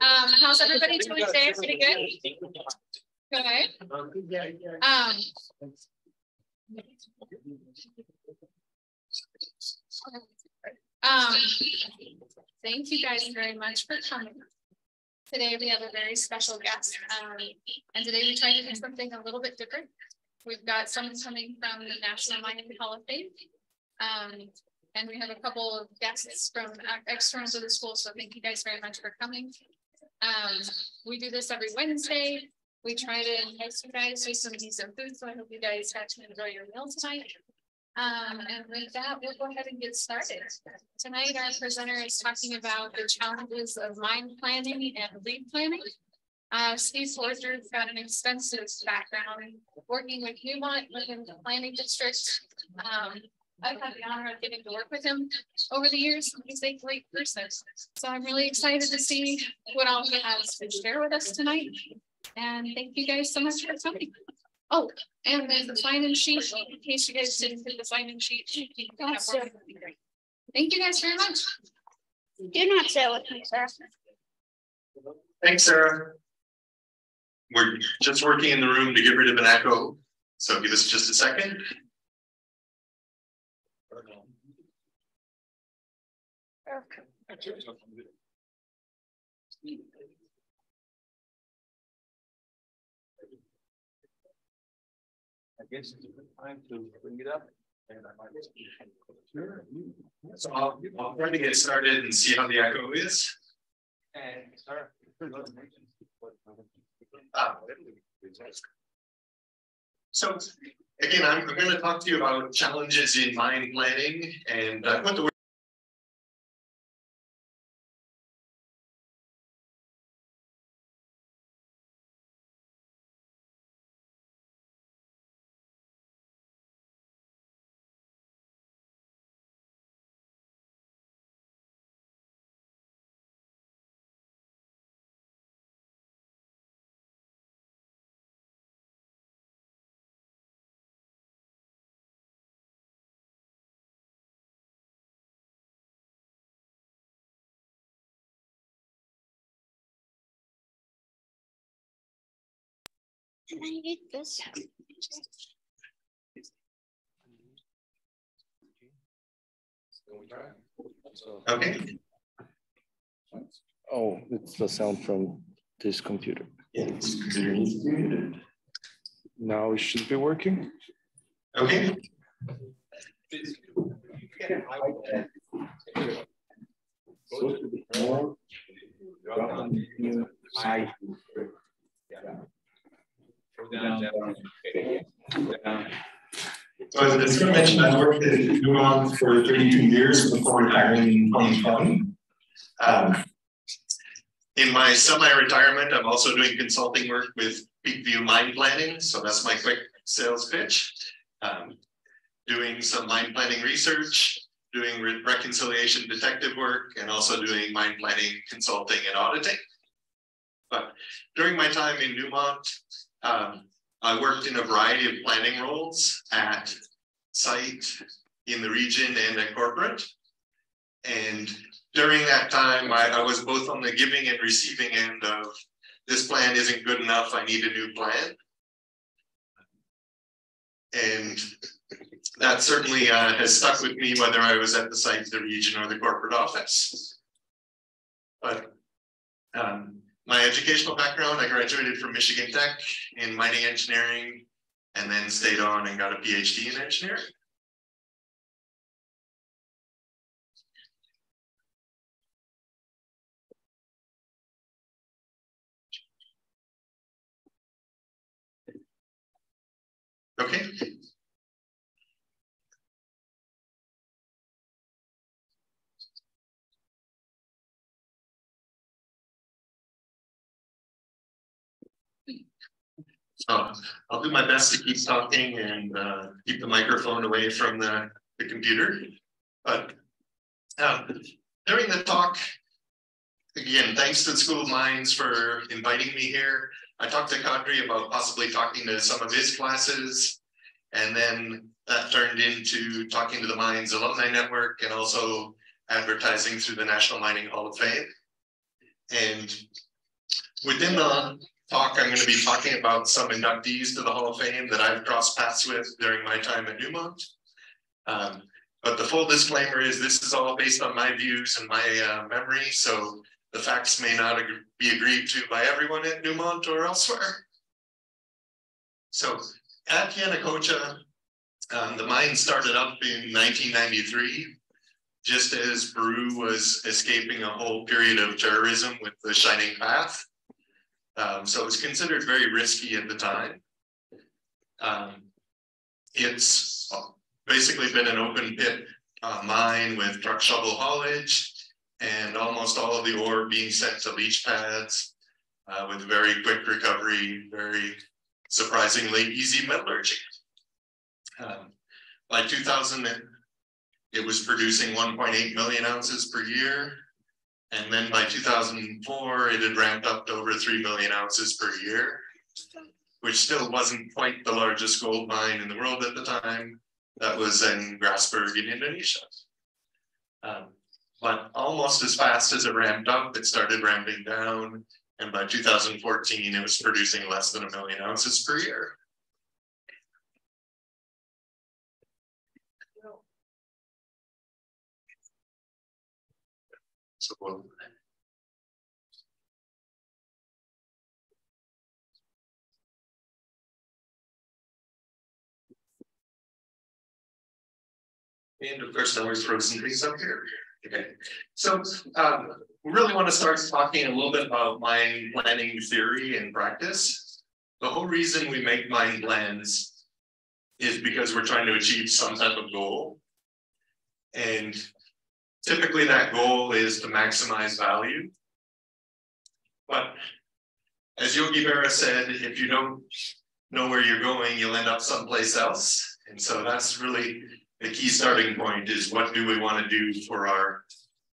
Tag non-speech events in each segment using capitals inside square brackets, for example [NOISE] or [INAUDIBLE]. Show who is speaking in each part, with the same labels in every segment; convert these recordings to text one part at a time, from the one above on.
Speaker 1: Um, how's everybody doing today? Pretty good? Okay. Um. Um, thank you guys very much for coming. Today we have a very special guest, um, and today we try to do something a little bit different. We've got someone coming from the National Mining Hall of Fame. Um, and we have a couple of guests from external to the school, so thank you guys very much for coming. Um, we do this every Wednesday. We try to entice you guys with some decent food, so I hope you guys got to enjoy your meal tonight. Um, and with that, we'll go ahead and get started. Tonight, our presenter is talking about the challenges of mine planning and lead planning. Uh, Steve Hoerger's got an extensive background working with Newmont within the planning district. Um, I've had the honor of getting to work with him over the years. He's a great person. So I'm really excited to see what all he has to share with us tonight. And thank you guys so much for coming. Oh, and there's a sign-in sheet in case you guys didn't get the sign-in sheet. Thank you guys very much.
Speaker 2: Do not say with me, sir.
Speaker 3: Thanks, Sarah. We're just working in the room to get rid of an echo. So give us just a second.
Speaker 4: I guess it's a good time to bring it up. And I might. Sure.
Speaker 3: So I'll, I'll try to get started and see how the echo is.
Speaker 4: And sir.
Speaker 3: So again, I'm, I'm going to talk to you about challenges in mine planning and uh, I put the
Speaker 2: Can I read this?
Speaker 3: Okay.
Speaker 5: Oh, it's the sound from this computer.
Speaker 3: Yes.
Speaker 5: Now it should be working.
Speaker 3: Okay. So as I mentioned, I worked at Newmont for 32 years before retiring in 2020. Um, in my semi-retirement, I'm also doing consulting work with Peak View Mine Planning. So that's my quick sales pitch. Um, doing some mine planning research, doing re reconciliation detective work, and also doing mine planning consulting and auditing. But during my time in Newmont, um, I worked in a variety of planning roles at site, in the region, and at corporate. And during that time, I, I, was both on the giving and receiving end of this plan isn't good enough, I need a new plan. And that certainly uh, has stuck with me, whether I was at the site, the region, or the corporate office. But um, my educational background, I graduated from Michigan Tech in mining engineering and then stayed on and got a PhD in engineering. Okay, So I'll do my best to keep talking and uh, keep the microphone away from the, the computer. But um, during the talk, again, thanks to the School of Mines for inviting me here. I talked to Kadri about possibly talking to some of his classes. And then that turned into talking to the Mines Alumni Network and also advertising through the National Mining Hall of Fame. And within the talk, I'm going to be talking about some inductees to the Hall of Fame that I've crossed paths with during my time at Newmont. Um, but the full disclaimer is this is all based on my views and my uh, memory. So the facts may not ag be agreed to by everyone at Newmont or elsewhere. So at Yanacocha, um, the mine started up in 1993, just as Peru was escaping a whole period of terrorism with the Shining Path. Um, so it was considered very risky at the time. Um, it's basically been an open pit uh, mine with truck shovel haulage and almost all of the ore being sent to leach pads uh, with very quick recovery, very surprisingly easy metallurgy. Um, by 2000, it was producing 1.8 million ounces per year. And then by 2004, it had ramped up to over 3 million ounces per year, which still wasn't quite the largest gold mine in the world at the time. That was in Grasberg in Indonesia. Um, but almost as fast as it ramped up, it started ramping down. And by 2014, it was producing less than a million ounces per year. So And of course, now frozen things up here. Okay, so um, we really want to start talking a little bit about mind planning theory and practice. The whole reason we make mind plans is because we're trying to achieve some type of goal. And typically that goal is to maximize value. But as Yogi Berra said, if you don't know where you're going, you'll end up someplace else. And so that's really the key starting point is what do we want to do for our,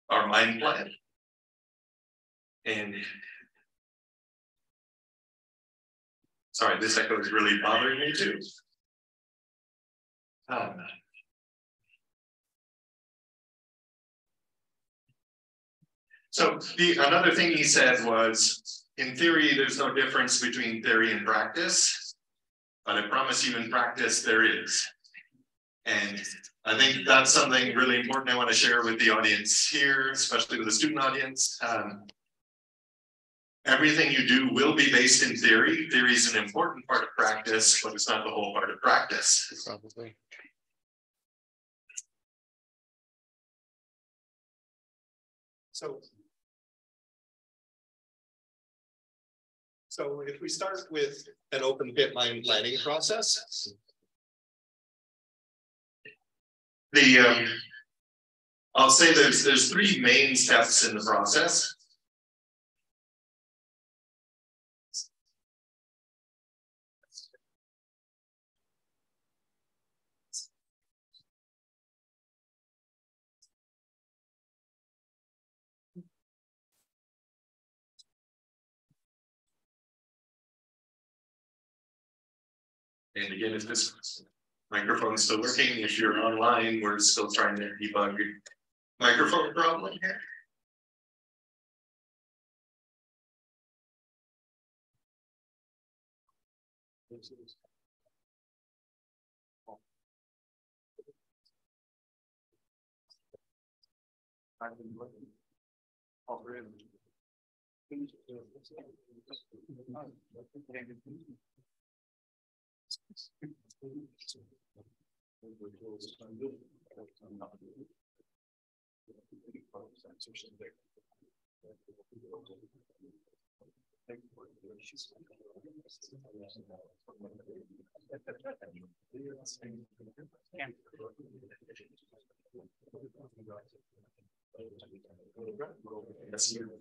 Speaker 3: our mine plan? And sorry, this echo is really bothering me too. Um, so the another thing he said was, in theory, there's no difference between theory and practice, but I promise you in practice there is. And I think that's something really important I want to share with the audience here, especially with the student audience. Um, everything you do will be based in theory. Theory is an important part of practice, but it's not the whole part of practice.
Speaker 5: Probably.
Speaker 3: So, so if we start with an open pit mine planning process, the um, I'll say there's there's three main steps in the process. And again, if this Microphone's still working. If you're online, we're still trying to debug your microphone problem here.
Speaker 4: I've been looking.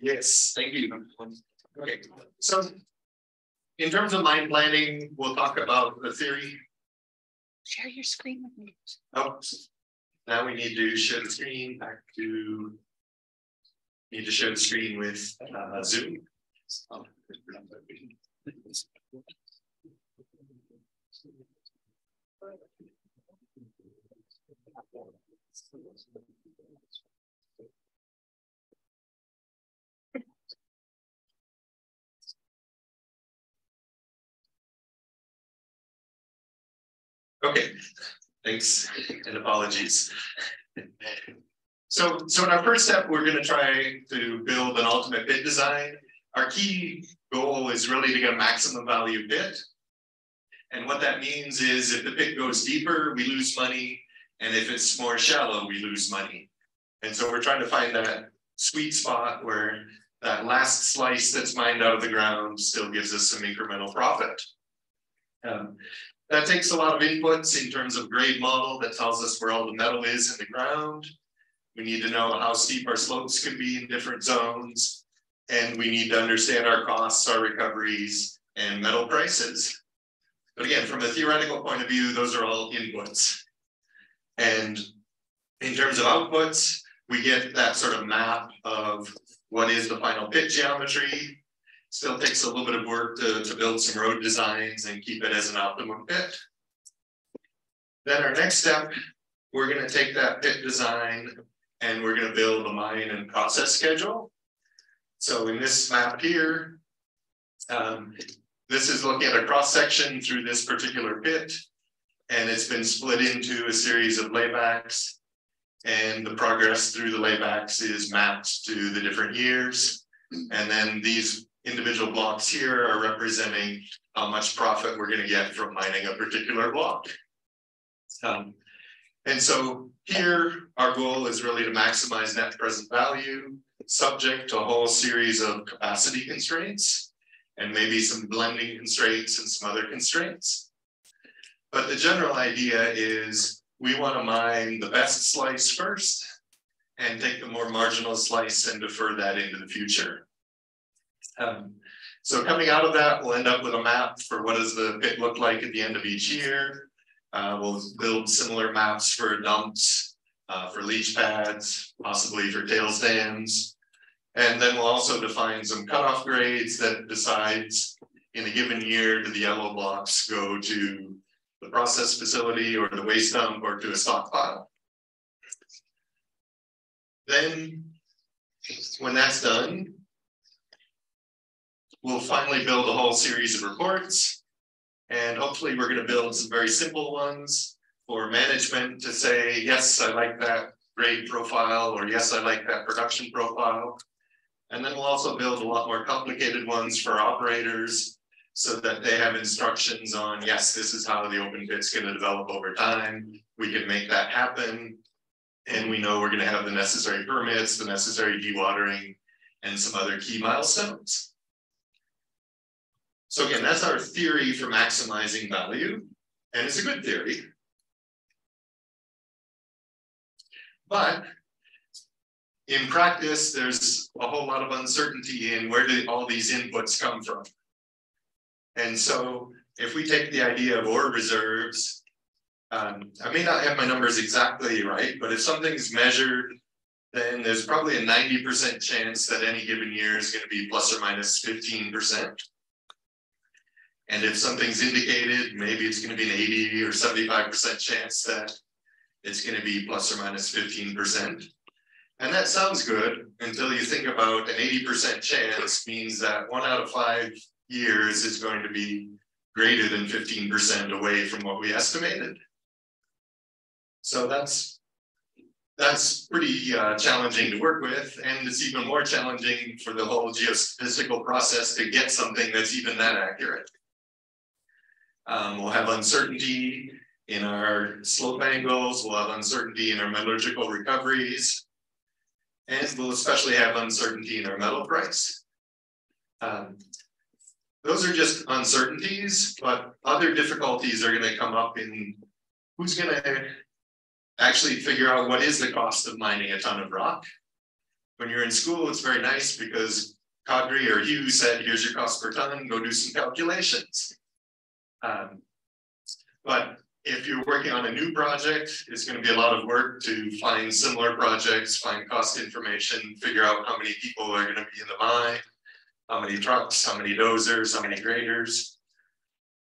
Speaker 3: Yes, thank you. Okay, so in terms of mine planning, we'll talk about the theory.
Speaker 2: Share your screen with me.
Speaker 3: Oh, now we need to share the screen back to. Need to share the screen with uh, Zoom. Okay, thanks and apologies. So, so in our first step, we're gonna try to build an ultimate pit design. Our key goal is really to get a maximum value pit. And what that means is if the pit goes deeper, we lose money. And if it's more shallow, we lose money. And so we're trying to find that sweet spot where that last slice that's mined out of the ground still gives us some incremental profit. Um, that takes a lot of inputs in terms of grade model that tells us where all the metal is in the ground. We need to know how steep our slopes can be in different zones. And we need to understand our costs, our recoveries, and metal prices. But again, from a theoretical point of view, those are all inputs. And in terms of outputs, we get that sort of map of what is the final pit geometry, Still takes a little bit of work to, to build some road designs and keep it as an optimum pit. Then our next step, we're gonna take that pit design and we're gonna build a mine and process schedule. So in this map here, um, this is looking at a cross section through this particular pit. And it's been split into a series of laybacks. And the progress through the laybacks is mapped to the different years. And then these individual blocks here are representing how much profit we're going to get from mining a particular block. Um, and so here, our goal is really to maximize net present value, subject to a whole series of capacity constraints, and maybe some blending constraints and some other constraints. But the general idea is we want to mine the best slice first and take the more marginal slice and defer that into the future. Um, so coming out of that, we'll end up with a map for what does the pit look like at the end of each year. Uh, we'll build similar maps for dumps, uh, for leach pads, possibly for tails dams. And then we'll also define some cutoff grades that decides in a given year, do the yellow blocks go to the process facility or the waste dump or to a stockpile. Then when that's done, we'll finally build a whole series of reports. And hopefully we're going to build some very simple ones for management to say, yes, I like that grade profile, or yes, I like that production profile. And then we'll also build a lot more complicated ones for operators so that they have instructions on, yes, this is how the open pit's going to develop over time. We can make that happen. And we know we're going to have the necessary permits, the necessary dewatering, and some other key milestones. So again, that's our theory for maximizing value, and it's a good theory. But in practice, there's a whole lot of uncertainty in where do all these inputs come from. And so if we take the idea of ore reserves, um, I may not have my numbers exactly right, but if something's measured, then there's probably a 90% chance that any given year is going to be plus or minus 15%. And if something's indicated, maybe it's going to be an 80 or 75% chance that it's going to be plus or minus 15%. And that sounds good until you think about an 80% chance means that one out of five years is going to be greater than 15% away from what we estimated. So that's that's pretty uh, challenging to work with. And it's even more challenging for the whole geostatistical process to get something that's even that accurate. Um, we'll have uncertainty in our slope angles, we'll have uncertainty in our metallurgical recoveries, and we'll especially have uncertainty in our metal price. Um, those are just uncertainties, but other difficulties are going to come up in who's going to actually figure out what is the cost of mining a ton of rock. When you're in school, it's very nice because Kadri or Hugh said, here's your cost per ton, go do some calculations. Um, but if you're working on a new project, it's going to be a lot of work to find similar projects, find cost information, figure out how many people are going to be in the mine, how many trucks, how many dozers, how many graders.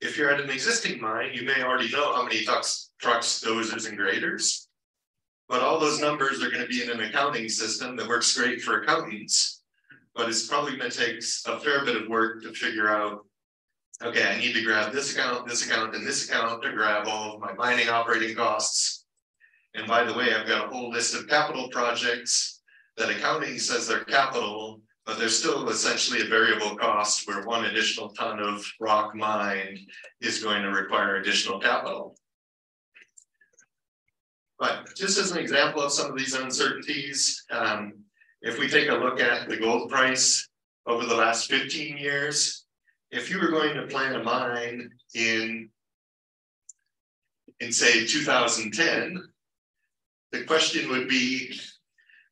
Speaker 3: If you're at an existing mine, you may already know how many trucks, trucks, dozers, and graders. But all those numbers are going to be in an accounting system that works great for accountants. But it's probably going to take a fair bit of work to figure out okay, I need to grab this account, this account, and this account to grab all of my mining operating costs. And by the way, I've got a whole list of capital projects that accounting says they're capital, but they're still essentially a variable cost where one additional ton of rock mined is going to require additional capital. But just as an example of some of these uncertainties, um, if we take a look at the gold price over the last 15 years, if you were going to plan a mine in, in say 2010, the question would be,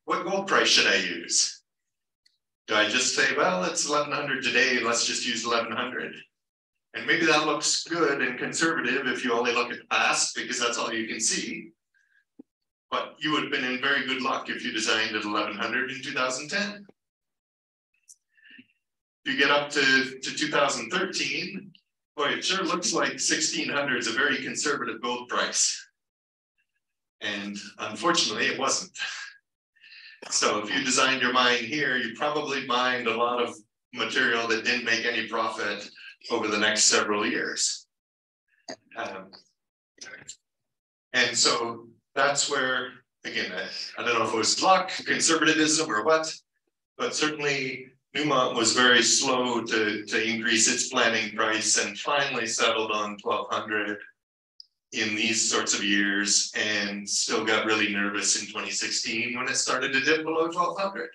Speaker 3: what gold price should I use? Do I just say, well, it's 1100 today, let's just use 1100? And maybe that looks good and conservative if you only look at the past because that's all you can see. But you would have been in very good luck if you designed at 1100 in 2010. You get up to, to 2013, boy, it sure looks like 1600 is a very conservative gold price. And unfortunately, it wasn't. So if you designed your mine here, you probably mined a lot of material that didn't make any profit over the next several years. Um, and so that's where, again, I, I don't know if it was luck, conservatism, or what, but certainly Newmont was very slow to, to increase its planning price and finally settled on 1200 in these sorts of years and still got really nervous in 2016 when it started to dip below 1200.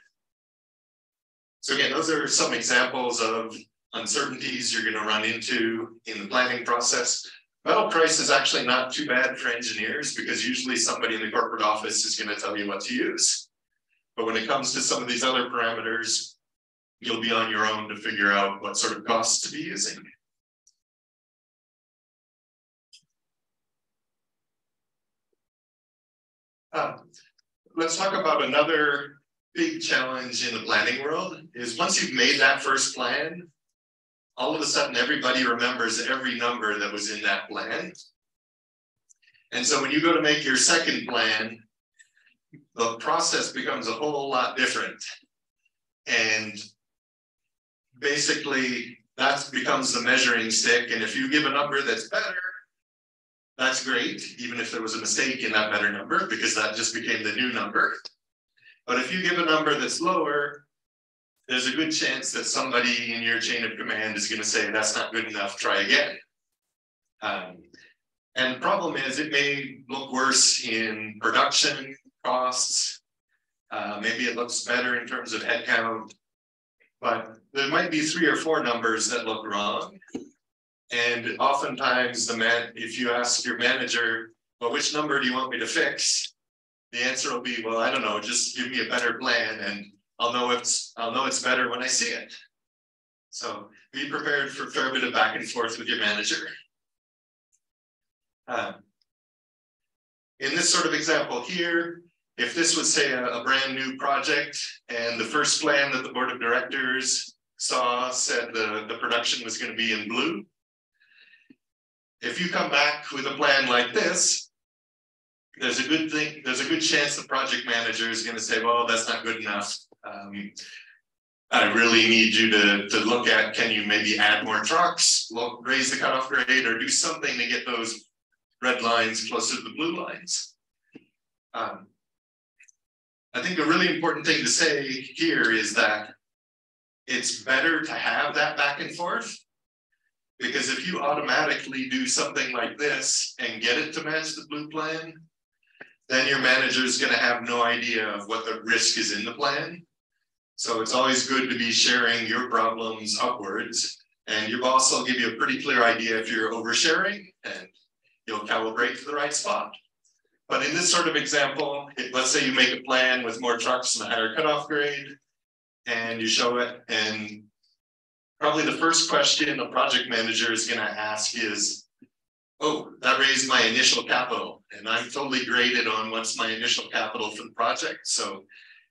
Speaker 3: So again, those are some examples of uncertainties you're going to run into in the planning process. Metal price is actually not too bad for engineers because usually somebody in the corporate office is going to tell you what to use. But when it comes to some of these other parameters, you'll be on your own to figure out what sort of costs to be using. Um, let's talk about another big challenge in the planning world is once you've made that first plan, all of a sudden everybody remembers every number that was in that plan. And so when you go to make your second plan, the process becomes a whole lot different. And basically that becomes the measuring stick. And if you give a number that's better, that's great, even if there was a mistake in that better number, because that just became the new number. But if you give a number that's lower, there's a good chance that somebody in your chain of command is going to say, that's not good enough, try again. Um, and the problem is it may look worse in production costs. Uh, maybe it looks better in terms of headcount, but there might be three or four numbers that look wrong. And oftentimes the man, if you ask your manager, well, which number do you want me to fix? The answer will be, well, I don't know, just give me a better plan and I'll know it's I'll know it's better when I see it. So be prepared for a fair bit of back and forth with your manager. Um, in this sort of example here, if this was say a, a, brand new project and the first plan that the board of directors saw said the, the production was going to be in blue. If you come back with a plan like this, there's a good thing, there's a good chance the project manager is going to say, well, that's not good enough. Um, I really need you to, to look at, can you maybe add more trucks, look, raise the cutoff grade, or do something to get those red lines closer to the blue lines. Um, I think a really important thing to say here is that it's better to have that back and forth because if you automatically do something like this and get it to match the blue plan, then your manager is going to have no idea of what the risk is in the plan. So it's always good to be sharing your problems upwards and your boss will give you a pretty clear idea if you're oversharing and you'll calibrate to the right spot. But in this sort of example, let's say you make a plan with more trucks and a higher cutoff grade, and you show it and probably the first question a project manager is gonna ask is, oh, that raised my initial capital and I'm totally graded on what's my initial capital for the project. So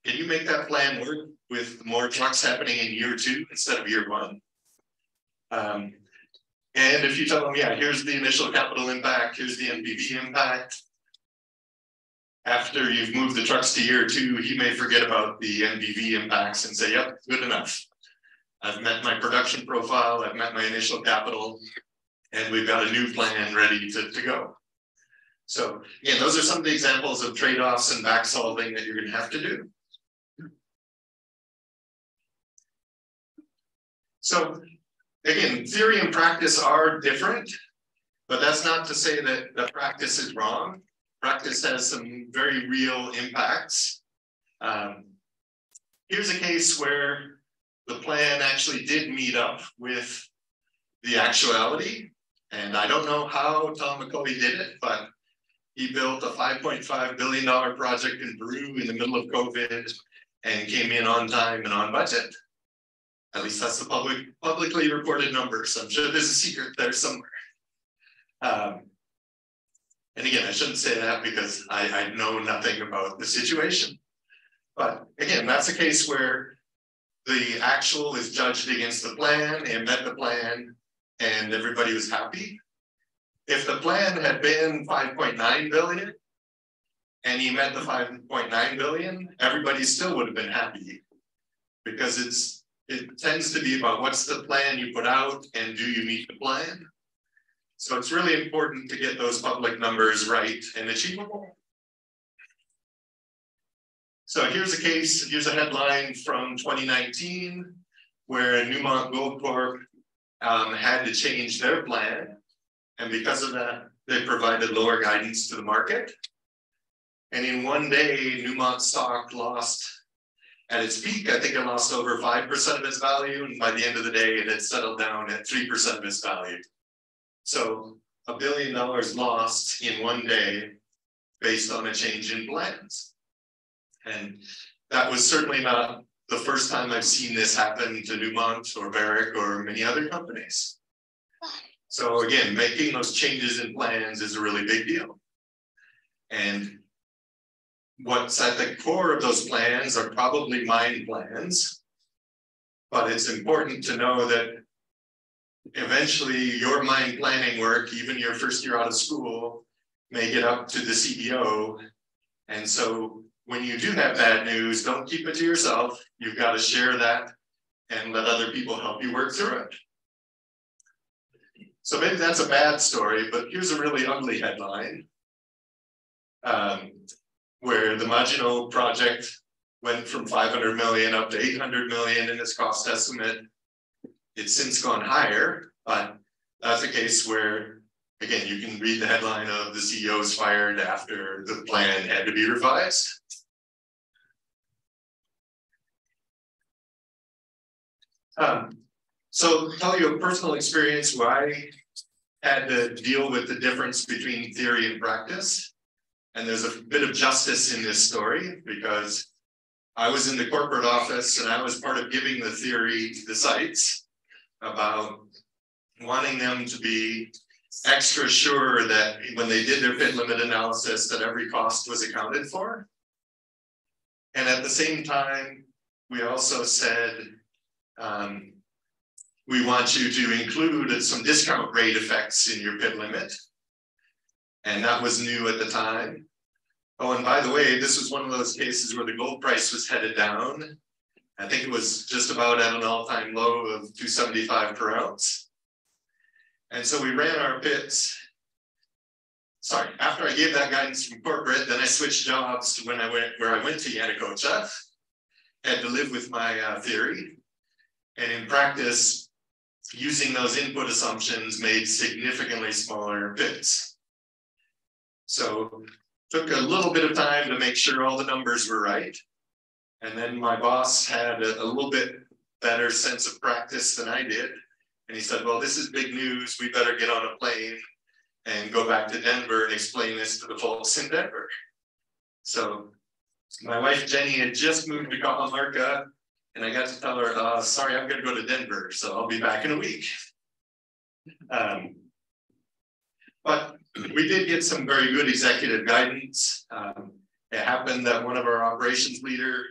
Speaker 3: can you make that plan work with more trucks happening in year two instead of year one? Um, and if you tell them, yeah, here's the initial capital impact, here's the NPV impact. After you've moved the trucks to year two, he may forget about the NPV impacts and say, yep, good enough. I've met my production profile, I've met my initial capital, and we've got a new plan ready to, to go. So again, those are some of the examples of trade-offs and back solving that you're gonna have to do. So again, theory and practice are different, but that's not to say that the practice is wrong. Practice has some very real impacts. Um, here's a case where the plan actually did meet up with the actuality. And I don't know how Tom McCulley did it, but he built a $5.5 billion project in Peru in the middle of COVID and came in on time and on budget. At least that's the public publicly reported numbers. I'm sure there's a secret there somewhere. Um, and again, I shouldn't say that because I, I know nothing about the situation. But again, that's a case where the actual is judged against the plan and met the plan and everybody was happy. If the plan had been 5.9 billion and he met the 5.9 billion, everybody still would have been happy because it's it tends to be about what's the plan you put out and do you meet the plan? So it's really important to get those public numbers right and achievable. So here's a case, here's a headline from 2019 where Newmont Goldcorp um, had to change their plan. And because of that, they provided lower guidance to the market. And in one day, Newmont stock lost at its peak, I think it lost over 5% of its value. And by the end of the day, it had settled down at 3% of its value. So a billion dollars lost in one day based on a change in plans. And that was certainly not the first time I've seen this happen to Newmont or Barrick or many other companies. So again, making those changes in plans is a really big deal. And what's at the core of those plans are probably mine plans. But it's important to know that eventually your mind planning work, even your first year out of school, may get up to the CEO. And so when you do have bad news, don't keep it to yourself. You've got to share that and let other people help you work through it. So maybe that's a bad story, but here's a really ugly headline. Um, where the Magino project went from 500 million up to 800 million in its cost estimate. It's since gone higher, but that's a case where, again, you can read the headline of the CEO's fired after the plan had to be revised. Um, so tell you a personal experience where I had to deal with the difference between theory and practice. And there's a bit of justice in this story because I was in the corporate office and I was part of giving the theory to the sites about wanting them to be extra sure that when they did their pit limit analysis that every cost was accounted for. And at the same time, we also said, um, we want you to include some discount rate effects in your pit limit. And that was new at the time. Oh, and by the way, this was one of those cases where the gold price was headed down. I think it was just about at an all-time low of 275 per ounce. And so we ran our pits. Sorry, after I gave that guidance from corporate, then I switched jobs to when I went where I went to Yanacocha, had to live with my uh, theory. And in practice, using those input assumptions made significantly smaller pits. So took a little bit of time to make sure all the numbers were right. And then my boss had a, a, little bit better sense of practice than I did. And he said, well, this is big news. We better get on a plane and go back to Denver and explain this to the folks in Denver. So my wife Jenny had just moved to Cajamarca And I got to tell her, uh, sorry, I'm gonna go to Denver, so I'll be back in a week. Um, but we did get some very good executive guidance. Um, it happened that one of our operations leader,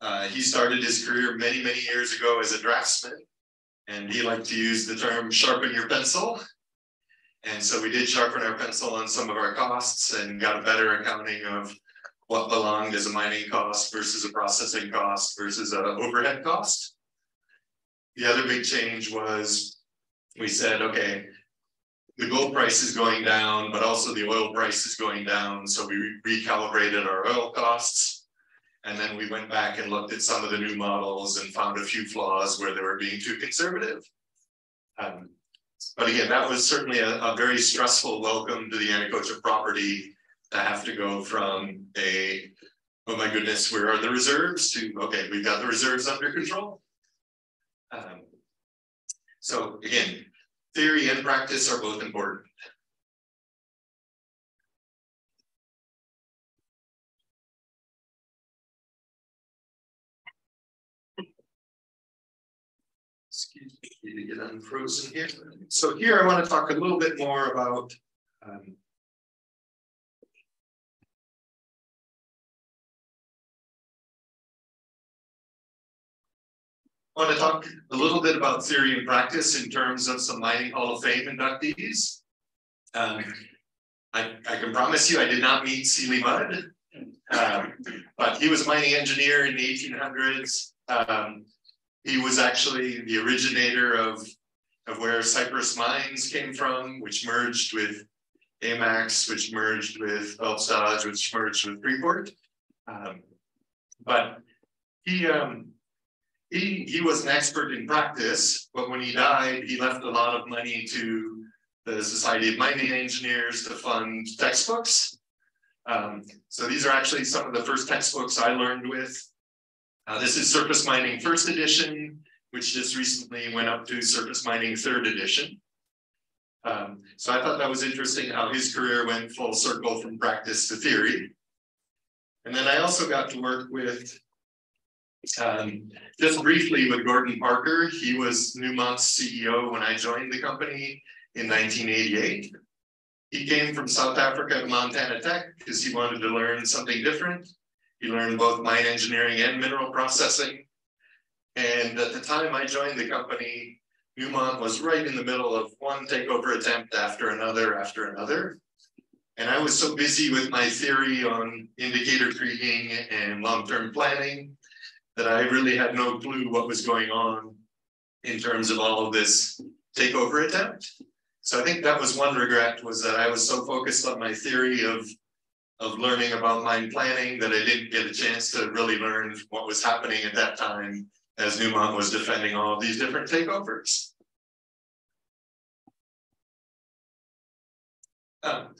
Speaker 3: uh, he started his career many, many years ago as a draftsman. And he liked to use the term sharpen your pencil. And so we did sharpen our pencil on some of our costs and got a better accounting of what belonged as a mining cost versus a processing cost versus an overhead cost. The other big change was we said, okay, the gold price is going down, but also the oil price is going down. So we recalibrated our oil costs. And then we went back and looked at some of the new models and found a few flaws where they were being too conservative. Um, but again, that was certainly a, a very stressful welcome to the Yanacocha property to have to go from a, oh my goodness, where are the reserves to, okay, we've got the reserves under control. Um, so again, theory and practice are both important. Excuse me, get unfrozen here. So here I want to talk a little bit more about um, I want to talk a little bit about theory and practice in terms of some Mining Hall of Fame inductees. Um, I, I, can promise you I did not meet Seeley Mudd, um, but he was a mining engineer in the 1800s. Um, he was actually the originator of, of where Cyprus Mines came from, which merged with AMAX, which merged with Phelps which merged with Freeport. Um, but he, um, he, he was an expert in practice, but when he died, he left a lot of money to the Society of Mining Engineers to fund textbooks. Um, so these are actually some of the first textbooks I learned with. Uh, this is Surface Mining First Edition, which just recently went up to Surface Mining Third Edition. Um, so I thought that was interesting how his career went full circle from practice to theory. And then I also got to work with um, just briefly with Gordon Parker, he was Newmont's CEO when I joined the company in 1988. He came from South Africa to Montana Tech because he wanted to learn something different. He learned both mine engineering and mineral processing. And at the time I joined the company, Newmont was right in the middle of one takeover attempt after another after another. And I was so busy with my theory on indicator kriging and long-term planning that I really had no clue what was going on in terms of all of this takeover attempt. So I think that was one regret was that I was so focused on my theory of of learning about mine planning that I didn't get a chance to really learn what was happening at that time as Newmont was defending all of these different takeovers. Um,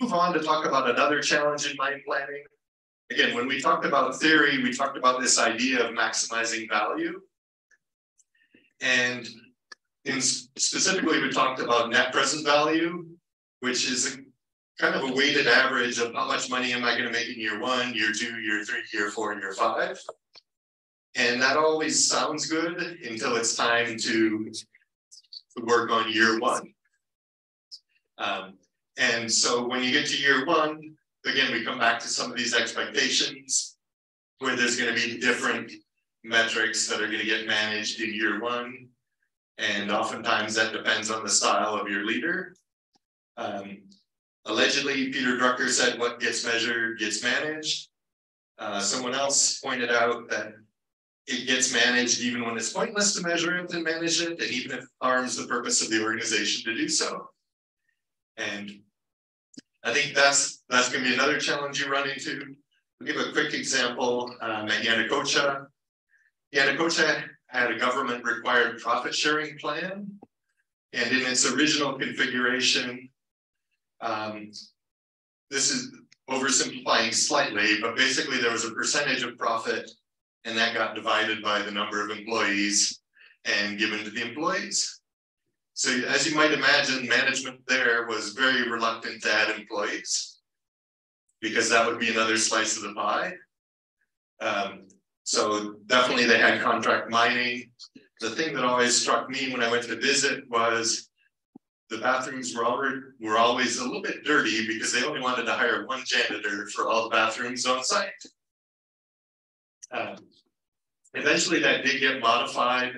Speaker 3: move on to talk about another challenge in mine planning, again, when we talked about theory, we talked about this idea of maximizing value. And in specifically, we talked about net present value, which is kind of a weighted average of how much money am I going to make in year one, year two, year three, year four, and year five. And that always sounds good until it's time to, work on year one. Um, and so when you get to year one, again, we come back to some of these expectations where there's going to be different metrics that are going to get managed in year one. And oftentimes that depends on the style of your leader. Um, allegedly, Peter Drucker said what gets measured gets managed. Uh, someone else pointed out that it gets managed even when it's pointless to measure it and manage it, and even if it harms the purpose of the organization to do so. And I think that's that's going to be another challenge you run into. I'll give a quick example um, at Yanacocha. Yanacocha had a government required profit sharing plan. And in its original configuration, um, this is oversimplifying slightly, but basically there was a percentage of profit and that got divided by the number of employees and given to the employees. So as you might imagine, management there was very reluctant to add employees because that would be another slice of the pie. Um, So definitely they had contract mining. The thing that always struck me when I went to visit was the bathrooms were already were always a little bit dirty because they only wanted to hire one janitor for all the bathrooms on site. Um, eventually, that did get modified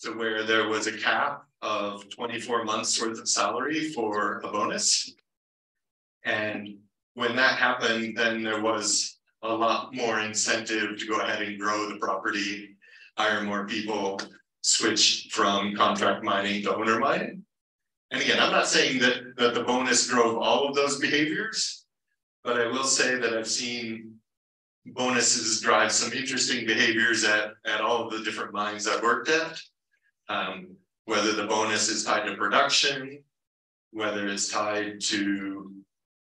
Speaker 3: to where there was a cap of 24 months worth of salary for a bonus. And when that happened, then there was a lot more incentive to go ahead and grow the property, hire more people, switch from contract mining to owner mining. And again, I'm not saying that, that the bonus drove all of those behaviors, but I will say that I've seen bonuses drive some interesting behaviors at, at all of the different mines I've worked at. Um, whether the bonus is tied to production, whether it's tied to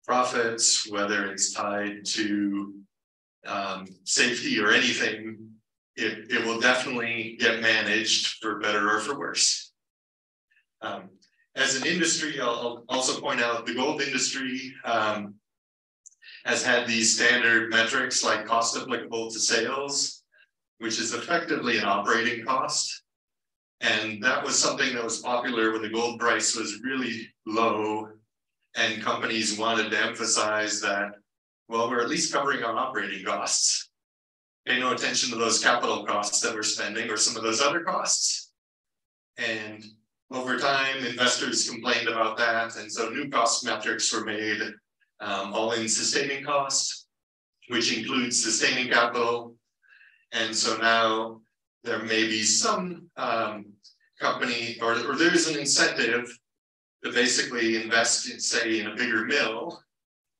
Speaker 3: profits, whether it's tied to um, safety or anything, it, it will definitely get managed for better or for worse. Um, as an industry, I'll, I'll, also point out the gold industry um, has had these standard metrics like cost applicable to sales, which is effectively an operating cost. And that was something that was popular when the gold price was really low and companies wanted to emphasize that, well, we're at least covering our operating costs. Pay no attention to those capital costs that we're spending or some of those other costs. And over time, investors complained about that. And so new cost metrics were made, um, all in sustaining costs, which includes sustaining capital. And so now there may be some um, company or, or there's an incentive to basically invest in, say, in a bigger mill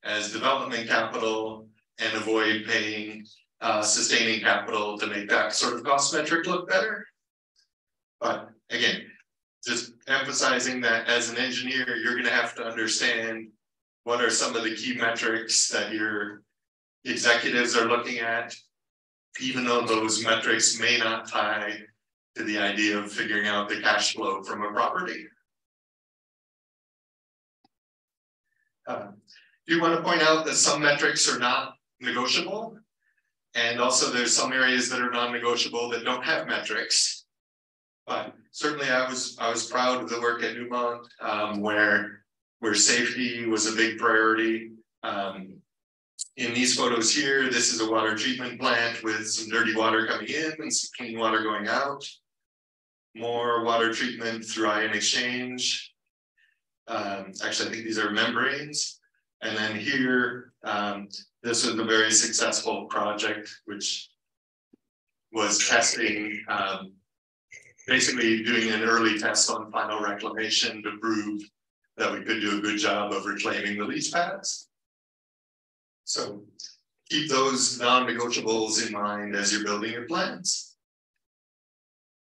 Speaker 3: as development capital and avoid paying uh, sustaining capital to make that sort of cost metric look better. But again, just emphasizing that as an engineer, you're going to have to understand what are some of the key metrics that your executives are looking at even though those metrics may not tie to the idea of figuring out the cash flow from a property. Uh, do you want to point out that some metrics are not negotiable. And also there's some areas that are non-negotiable that don't have metrics. But certainly I was I was proud of the work at Newmont um, where where safety was a big priority. Um, in these photos here, this is a water treatment plant with some dirty water coming in and some clean water going out. More water treatment through ion exchange. Um, actually, I think these are membranes. And then here, um, this was a very successful project, which was testing, um, basically doing an early test on final reclamation to prove that we could do a good job of reclaiming the leach pads. So keep those non-negotiables in mind as you're building your plans.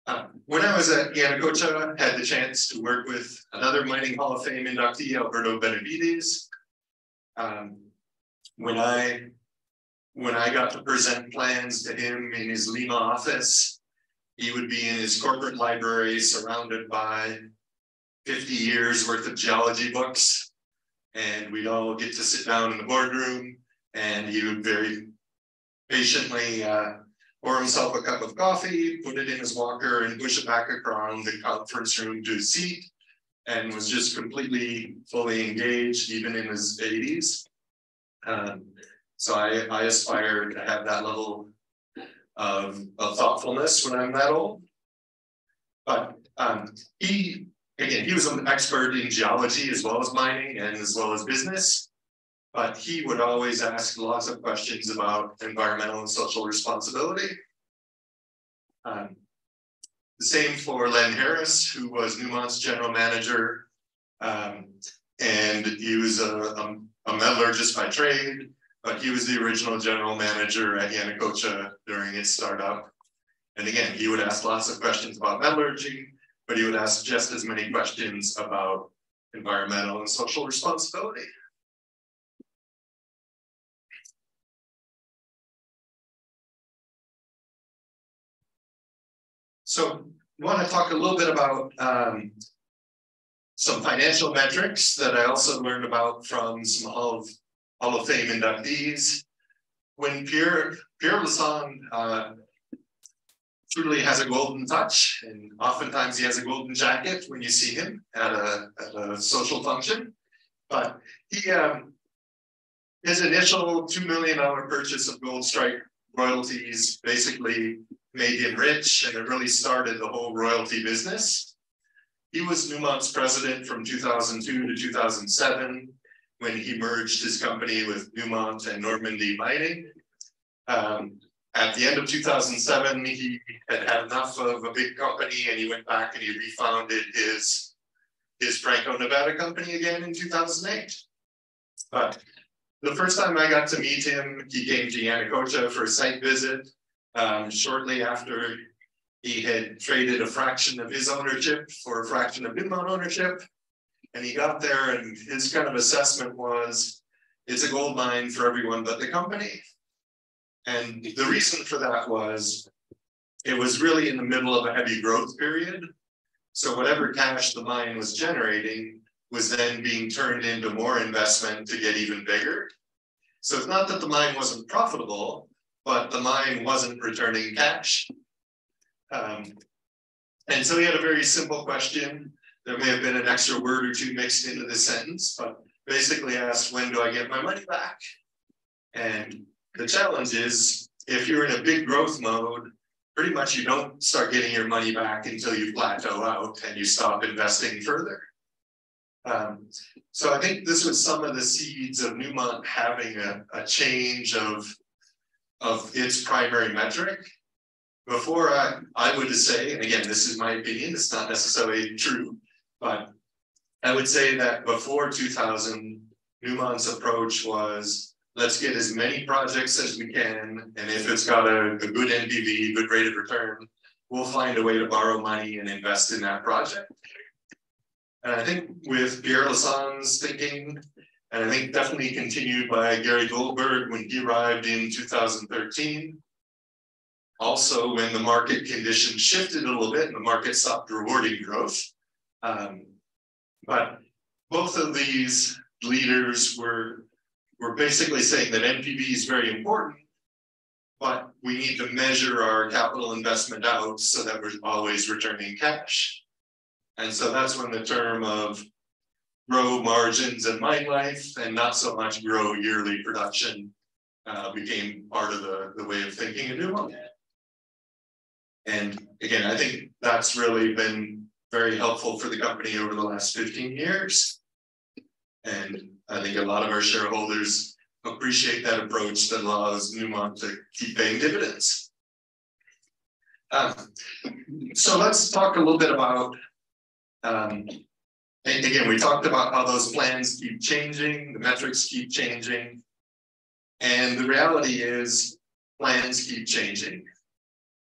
Speaker 3: Uh, when I was at Yanacocha, had the chance to work with another Mining Hall of Fame inductee, Alberto Benavides. Um, when I when I got to present plans to him in his Lima office, he would be in his corporate library surrounded by 50 years worth of geology books. And we'd all get to sit down in the boardroom and he would very patiently uh, pour himself a cup of coffee, put it in his walker, and push it back around the conference room to his seat, and was just completely fully engaged, even in his 80s. Um, so I, I aspire to have that level of, of thoughtfulness when I'm that old. But um, he, again, he was an expert in geology as well as mining and as well as business but he would always ask lots of questions about environmental and social responsibility. Um, the same for Len Harris, who was Newmont's general manager. Um, and he was a, a, a, metallurgist by trade, but he was the original general manager at Yanacocha during its startup. And again, he would ask lots of questions about metallurgy, but he would ask just as many questions about environmental and social responsibility. So I want to talk a little bit about um, some financial metrics that I also learned about from some of, Hall of Fame inductees. When Pierre, Pierre Lassonde uh, truly has a golden touch, and oftentimes he has a golden jacket when you see him at a, at a social function. But he, um, his initial $2 million purchase of Goldstrike royalties basically made him rich, and it really started the whole royalty business. He was Newmont's president from 2002 to 2007 when he merged his company with Newmont and Normandy Mining. Um, at the end of 2007, he had had enough of a big company and he went back and he refounded his, his Franco-Nevada company again in 2008. But the first time I got to meet him, he came to Yanacocha for a site visit. Um, shortly after he had traded a fraction of his ownership for a fraction of Newmont ownership. And he got there and his kind of assessment was, it's a gold mine for everyone but the company. And the reason for that was it was really in the middle of a heavy growth period. So whatever cash the mine was generating was then being turned into more investment to get even bigger. So it's not that the mine wasn't profitable, but the mine wasn't returning cash. Um, and so he had a very simple question. There may have been an extra word or two mixed into the sentence, but basically asked, when do I get my money back? And the challenge is if you're in a big growth mode, pretty much you don't start getting your money back until you plateau out and you stop investing further. Um, so I think this was some of the seeds of Newmont having a, a change of, of its primary metric. Before I, I would say, and again, this is my opinion, it's not necessarily true, but I would say that before 2000, Newmont's approach was let's get as many projects as we can. And if it's got a, a good NPV, good rate of return, we'll find a way to borrow money and invest in that project. And I think with Pierre Lassonde's thinking, and I think definitely continued by Gary Goldberg when he arrived in 2013. Also, when the market conditions shifted a little bit and the market stopped rewarding growth. Um, but both of these leaders were we're basically saying that NPV is very important, but we need to measure our capital investment out so that we're always returning cash. And so that's when the term of grow margins and mine life and not so much grow yearly production uh, became part of the, the way of thinking in Newmont. And again, I think that's really been very helpful for the company over the last 15 years. And I think a lot of our shareholders appreciate that approach that allows Newmont to keep paying dividends. Um, so let's talk a little bit about, um, and again, we talked about how those plans keep changing, the metrics keep changing, and the reality is plans keep changing.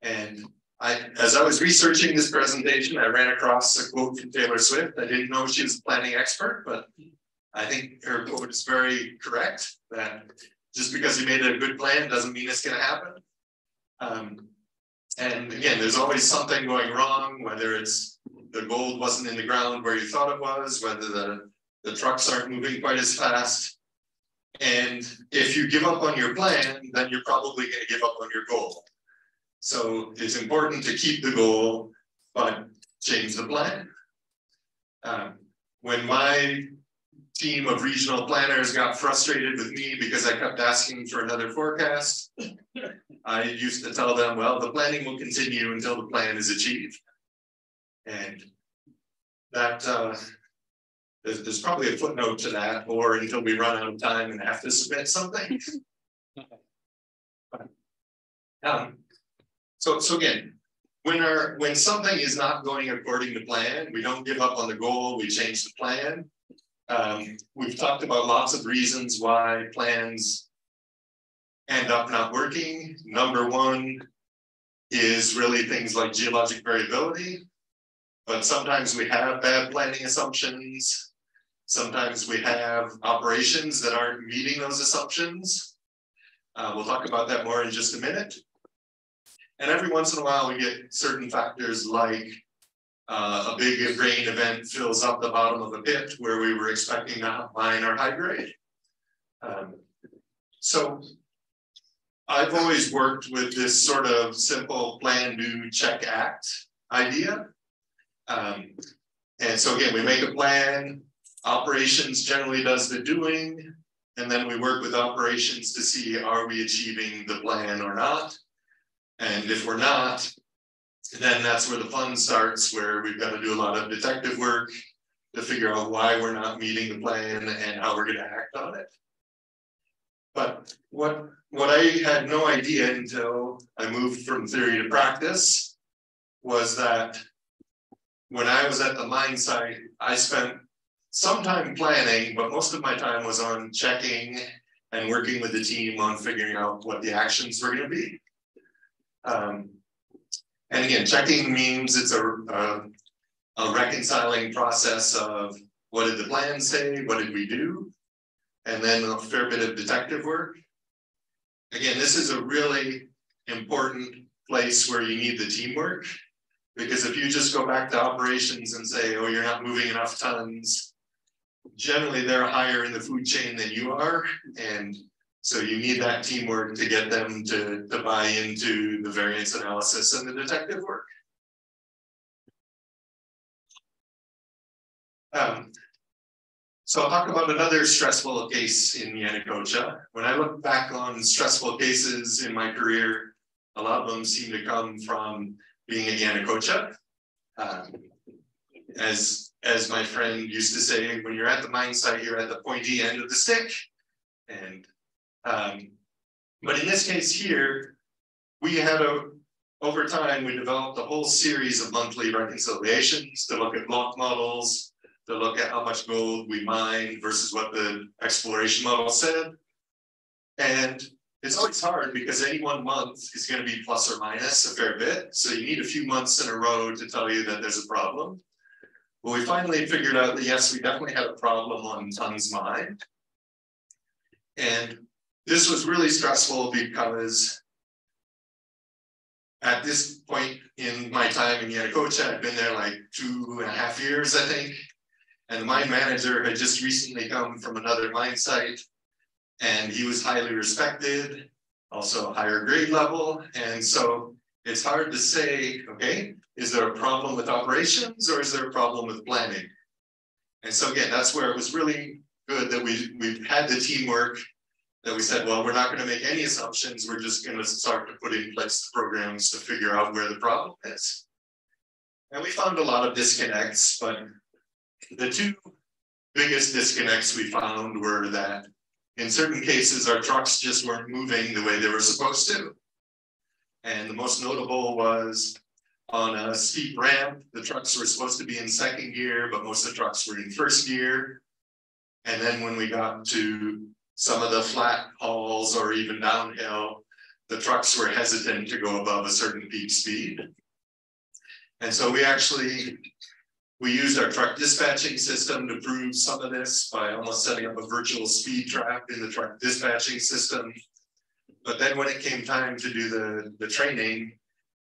Speaker 3: And I, as I was researching this presentation, I ran across a quote from Taylor Swift. I didn't know she was a planning expert, but I think her quote is very correct that just because you made a good plan doesn't mean it's going to happen. Um, and again, there's always something going wrong, whether it's the gold wasn't in the ground where you thought it was, whether the, the trucks aren't moving quite as fast. And if you give up on your plan, then you're probably going to give up on your goal. So it's important to keep the goal, but change the plan. Um, when my team of regional planners got frustrated with me because I kept asking for another forecast. [LAUGHS] I used to tell them, well, the planning will continue until the plan is achieved. And that uh, there's, there's probably a footnote to that, or until we run out of time and have to submit something. [LAUGHS] um, so, so again, when our when something is not going according to plan, we don't give up on the goal, we change the plan. Um, we've talked about lots of reasons why plans end up not working. Number one is really things like geologic variability, but sometimes we have bad planning assumptions. Sometimes we have operations that aren't meeting those assumptions. Uh, we'll talk about that more in just a minute. And every once in a while, we get certain factors like uh, a big rain event fills up the bottom of a pit where we were expecting to mine our high grade. Um, so I've always worked with this sort of simple plan, do, check, act idea. Um, and so again, we make a plan, operations generally does the doing, and then we work with operations to see are we achieving the plan or not. And if we're not, then that's where the fun starts, where we've got to do a lot of detective work to figure out why we're not meeting the plan and how we're going to act on it. But what what I had no idea until I moved from theory to practice was that when I was at the mine site, I spent some time planning, but most of my time was on checking and working with the team on figuring out what the actions were going to be. Um, and again, checking means it's a, a, a reconciling process of what did the plan say, what did we do, and then a fair bit of detective work. Again, this is a really important place where you need the teamwork because if you just go back to operations and say, oh, you're not moving enough tons, generally they're higher in the food chain than you are. And so you need that teamwork to get them to, to buy into the variance analysis and the detective work. Um, so I'll talk about another stressful case in Yanacocha. When I look back on stressful cases in my career, a lot of them seem to come from being in Yanacocha. Um, as as my friend used to say, when you're at the mine site, you're at the pointy end of the stick. And um, but in this case here, we had a over time we developed a whole series of monthly reconciliations to look at block models, to look at how much gold we mined versus what the exploration model said. And it's always hard because any one month is going to be plus or minus a fair bit. So you need a few months in a row to tell you that there's a problem. Well, we finally figured out that yes, we definitely had a problem on tons mined. And this was really stressful because at this point in my time in Yanacocha, I'd been there like two and a half years, I think. And the mine manager had just recently come from another mine site and he was highly respected, also higher grade level. And so it's hard to say, okay, is there a problem with operations or is there a problem with planning? And so again, that's where it was really good that we, we had the teamwork that we said, well, we're not going to make any assumptions. We're just going to start to put in place the programs to figure out where the problem is. And we found a lot of disconnects, but the two biggest disconnects we found were that in certain cases, our trucks just weren't moving the way they were supposed to. And the most notable was on a steep ramp, the trucks were supposed to be in second gear, but most of the trucks were in first gear. And then when we got to some of the flat hauls or even downhill, the trucks were hesitant to go above a certain peak speed. And so we actually, we used our truck dispatching system to prove some of this by almost setting up a virtual speed trap in the truck dispatching system. But then when it came time to do the, the training,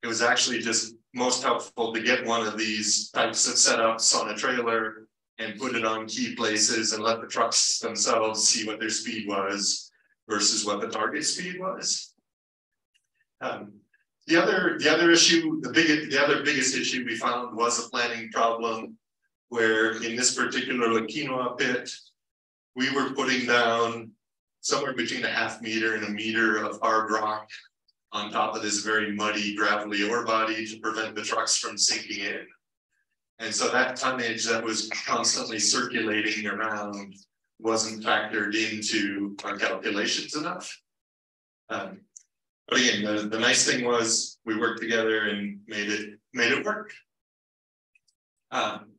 Speaker 3: it was actually just most helpful to get one of these types of setups on a trailer and put it on key places and let the trucks themselves see what their speed was versus what the target speed was. Um, the other, the other issue, the big, the other biggest issue we found was a planning problem where in this particular La Quinua pit, we were putting down somewhere between a half meter and a meter of hard rock on top of this very muddy, gravelly ore body to prevent the trucks from sinking in. And so that tonnage that was constantly circulating around wasn't factored into our calculations enough. Um, but again, the, the nice thing was we worked together and made it made it work. Um,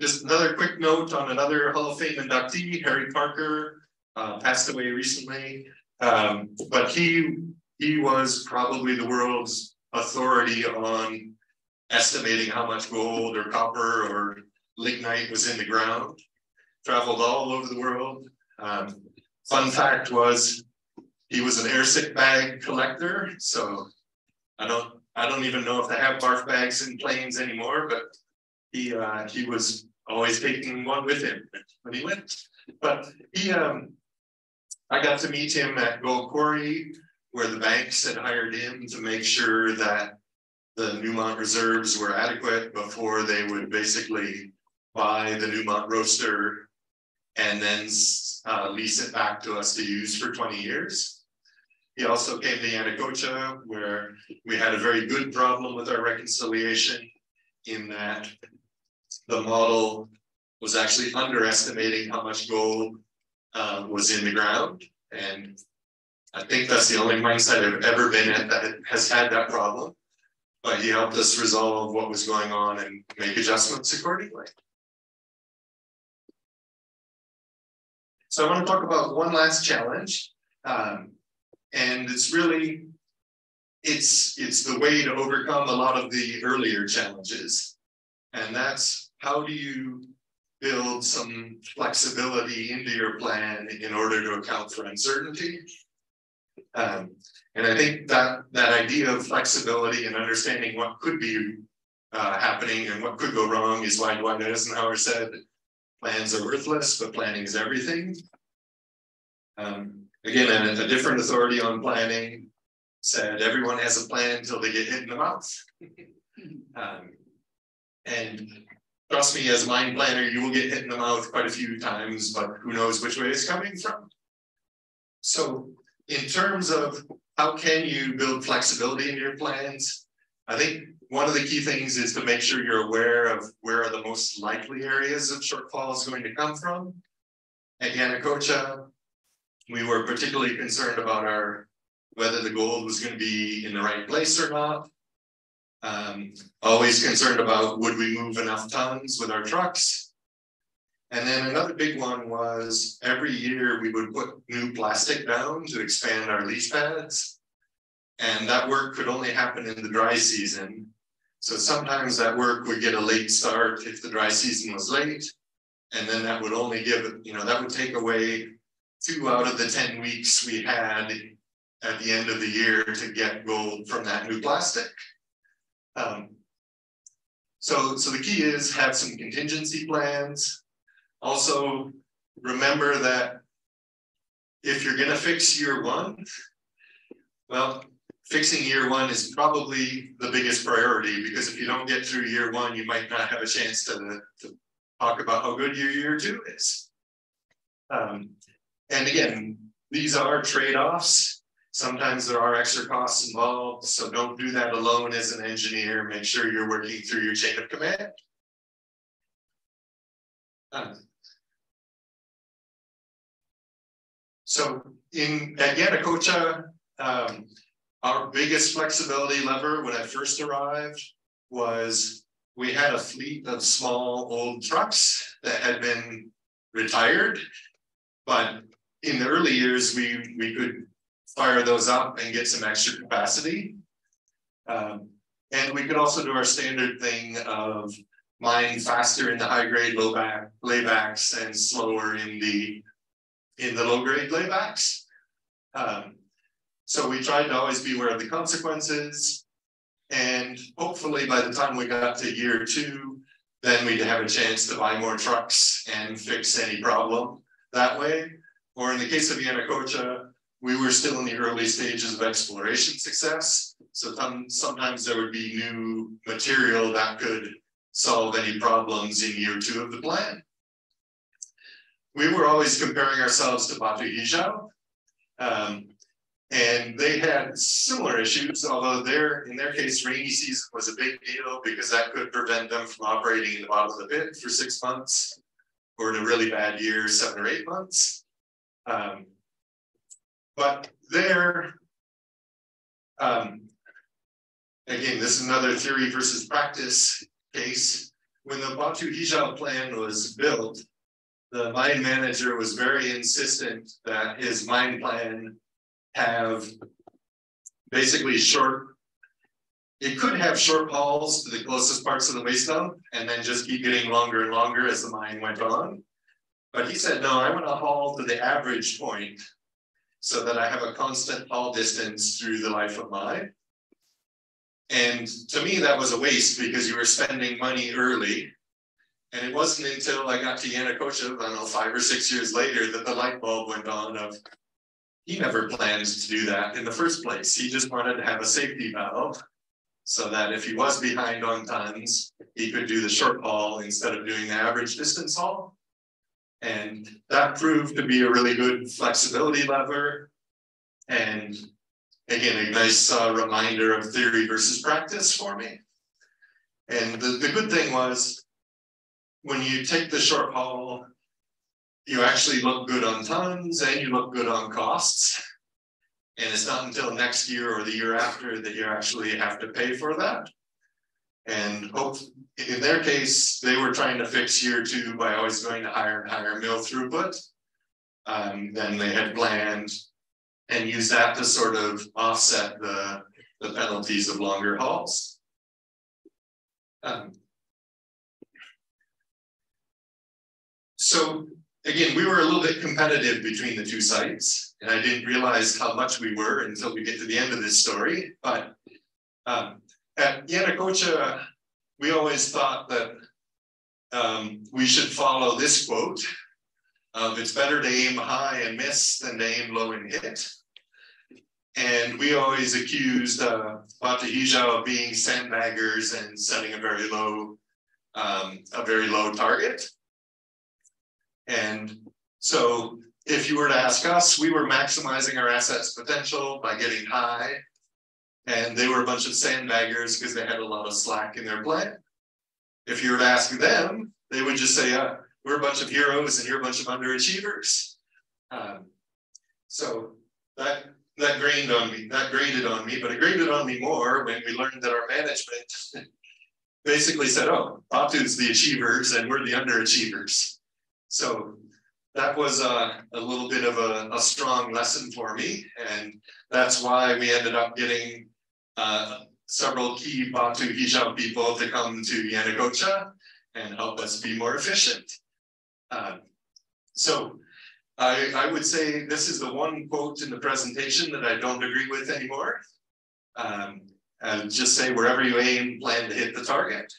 Speaker 3: just another quick note on another Hall of Fame inductee, Harry Parker, uh, passed away recently. Um, but he he was probably the world's authority on estimating how much gold or copper or lignite was in the ground. Traveled all over the world. Um, fun fact was he was an airsick bag collector. So I don't I don't even know if they have barf bags in planes anymore, but he uh, he was always taking one with him when he went. But he um, I got to meet him at Gold Quarry where the banks had hired him to make sure that the Newmont reserves were adequate before they would basically buy the Newmont roaster and then uh, lease it back to us to use for 20 years. He also came to Yanacocha where we had a very good problem with our reconciliation in that the model was actually underestimating how much gold uh, was in the ground. And I think that's the only mine site I've ever been at that has had that problem. But he helped us resolve what was going on and make adjustments accordingly. So I want to talk about one last challenge. Um, and it's really, it's, it's the way to overcome a lot of the earlier challenges. And that's how do you build some flexibility into your plan in order to account for uncertainty. Um, and I think that that idea of flexibility and understanding what could be uh, happening and what could go wrong is why Dwight Eisenhower said, plans are worthless, but planning is everything. Um, again, a, a different authority on planning said everyone has a plan until they get hit in the mouth. [LAUGHS] um, and trust me, as a mine planner, you will get hit in the mouth quite a few times, but who knows which way it's coming from. So in terms of how can you build flexibility in your plans, I think one of the key things is to make sure you're aware of where are the most likely areas of shortfalls going to come from. At Yanacocha, we were particularly concerned about our whether the gold was going to be in the right place or not. Um, always concerned about would we move enough tons with our trucks? And then another big one was every year we would put new plastic down to expand our leach pads. And that work could only happen in the dry season. So sometimes that work would get a late start if the dry season was late. And then that would only give, you know, that would take away two out of the 10 weeks we had at the end of the year to get gold from that new plastic. Um, so, so the key is have some contingency plans. Also, remember that if you're going to fix year one, well, fixing year one is probably the biggest priority because if you don't get through year one, you might not have a chance to, to talk about how good your year two is. Um, and again, these are trade-offs. Sometimes there are extra costs involved, so don't do that alone as an engineer. Make sure you're working through your chain of command. Um, so in at Yanacocha, um, our biggest flexibility lever when I first arrived was we had a fleet of small old trucks that had been retired, but in the early years we we could fire those up and get some extra capacity. Um, and we could also do our standard thing of mine faster in the high grade low back laybacks and slower in the in the low grade laybacks. Um, so we tried to always be aware of the consequences. And hopefully by the time we got to year two, then we'd have a chance to buy more trucks and fix any problem that way. Or in the case of Yanacocha, we were still in the early stages of exploration success. So sometimes there would be new material that could solve any problems in year two of the plan. We were always comparing ourselves to Batu Hijau. Um, and they had similar issues, although their, in their case, rainy season was a big deal because that could prevent them from operating in the bottom of the pit for six months, or in a really bad year, seven or eight months. Um, but there, um, again, this is another theory versus practice case. When the Batu Hijau plan was built, the mine manager was very insistent that his mine plan have basically short, it could have short hauls to the closest parts of the waste dump and then just keep getting longer and longer as the mine went on. But he said, no, I want to haul to the average point so that I have a constant haul distance through the life of mine. And to me, that was a waste because you were spending money early. And it wasn't until I got to Yanacocha, I don't know, five or six years later that the light bulb went on of, he never planned to do that in the first place. He just wanted to have a safety valve so that if he was behind on tons, he could do the short haul instead of doing the average distance haul. And that proved to be a really good flexibility lever. And again, a nice uh, reminder of theory versus practice for me. And the, the good thing was when you take the short haul, you actually look good on tons and you look good on costs. And it's not until next year or the year after that you actually have to pay for that. And hope in their case, they were trying to fix year two by always going to higher and higher mill throughput um, than they had planned and use that to sort of offset the, the penalties of longer hauls. Um, so again, we were a little bit competitive between the two sites, and I didn't realize how much we were until we get to the end of this story. But um, at Yanacocha, we always thought that um, we should follow this quote of it's better to aim high and miss than to aim low and hit. And we always accused uh, Batu Hijau of being sandbaggers and setting a very low, um, a very low target. And so if you were to ask us, we were maximizing our assets potential by getting high. And they were a bunch of sandbaggers because they had a lot of slack in their plan. If you were to ask them, they would just say, uh, we're a bunch of heroes and you're a bunch of underachievers. Um, so that that grained on me, that grated on me, but it grated on me more when we learned that our management [LAUGHS] basically said, oh, Batu's the achievers and we're the underachievers. So that was a, a little bit of a, a, strong lesson for me. And that's why we ended up getting uh, several key Batu Hijau people to come to Yanacocha and help us be more efficient. Uh, so I, I would say this is the one quote in the presentation that I don't agree with anymore. Um, and just say wherever you aim, plan to hit the target.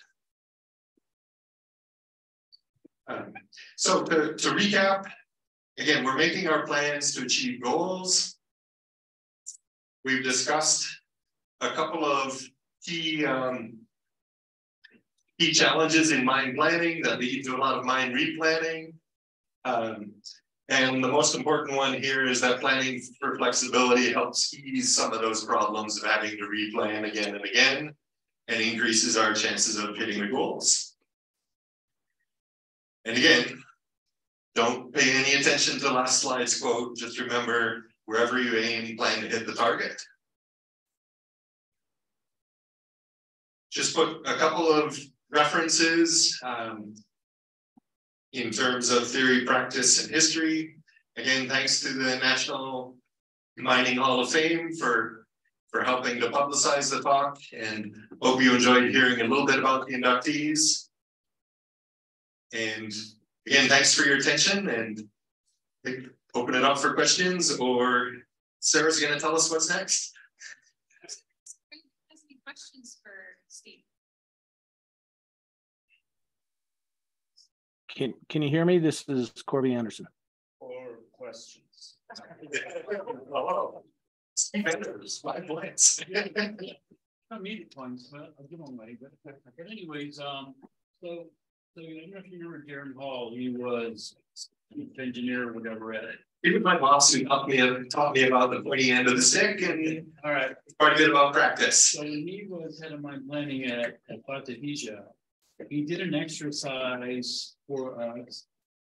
Speaker 3: Um, so to, to recap, again, we're making our plans to achieve goals. We've discussed a couple of key um, key challenges in mine planning that lead to a lot of mine replanning. Um, and the most important one here is that planning for flexibility helps ease some of those problems of having to replan again and again and increases our chances of hitting the goals. And again, don't pay any attention to last slide's quote. Just remember, wherever you aim, you plan to hit the target. Just put a couple of references um, in terms of theory, practice, and history. Again, thanks to the National Mining Hall of Fame for, for helping to publicize the talk and hope you enjoyed hearing a little bit about the inductees. And again, thanks for your attention and open it up for questions or Sarah's going to tell us what's next.
Speaker 1: Any questions for Steve?
Speaker 6: Can, can you hear me? This is Corby Anderson.
Speaker 4: Or questions.
Speaker 3: Hello. Steve Anders, my points.
Speaker 7: Not media points, but I'll give them away. But, but anyways, um, so so I don't know if you remember Darren Hall, he was an engineer or whatever at it.
Speaker 3: He was my boss who taught me taught me about the pointy end of the stick and
Speaker 7: all right
Speaker 3: quite a bit about practice.
Speaker 7: So when he was head of mine planning at, at Batu he did an exercise for us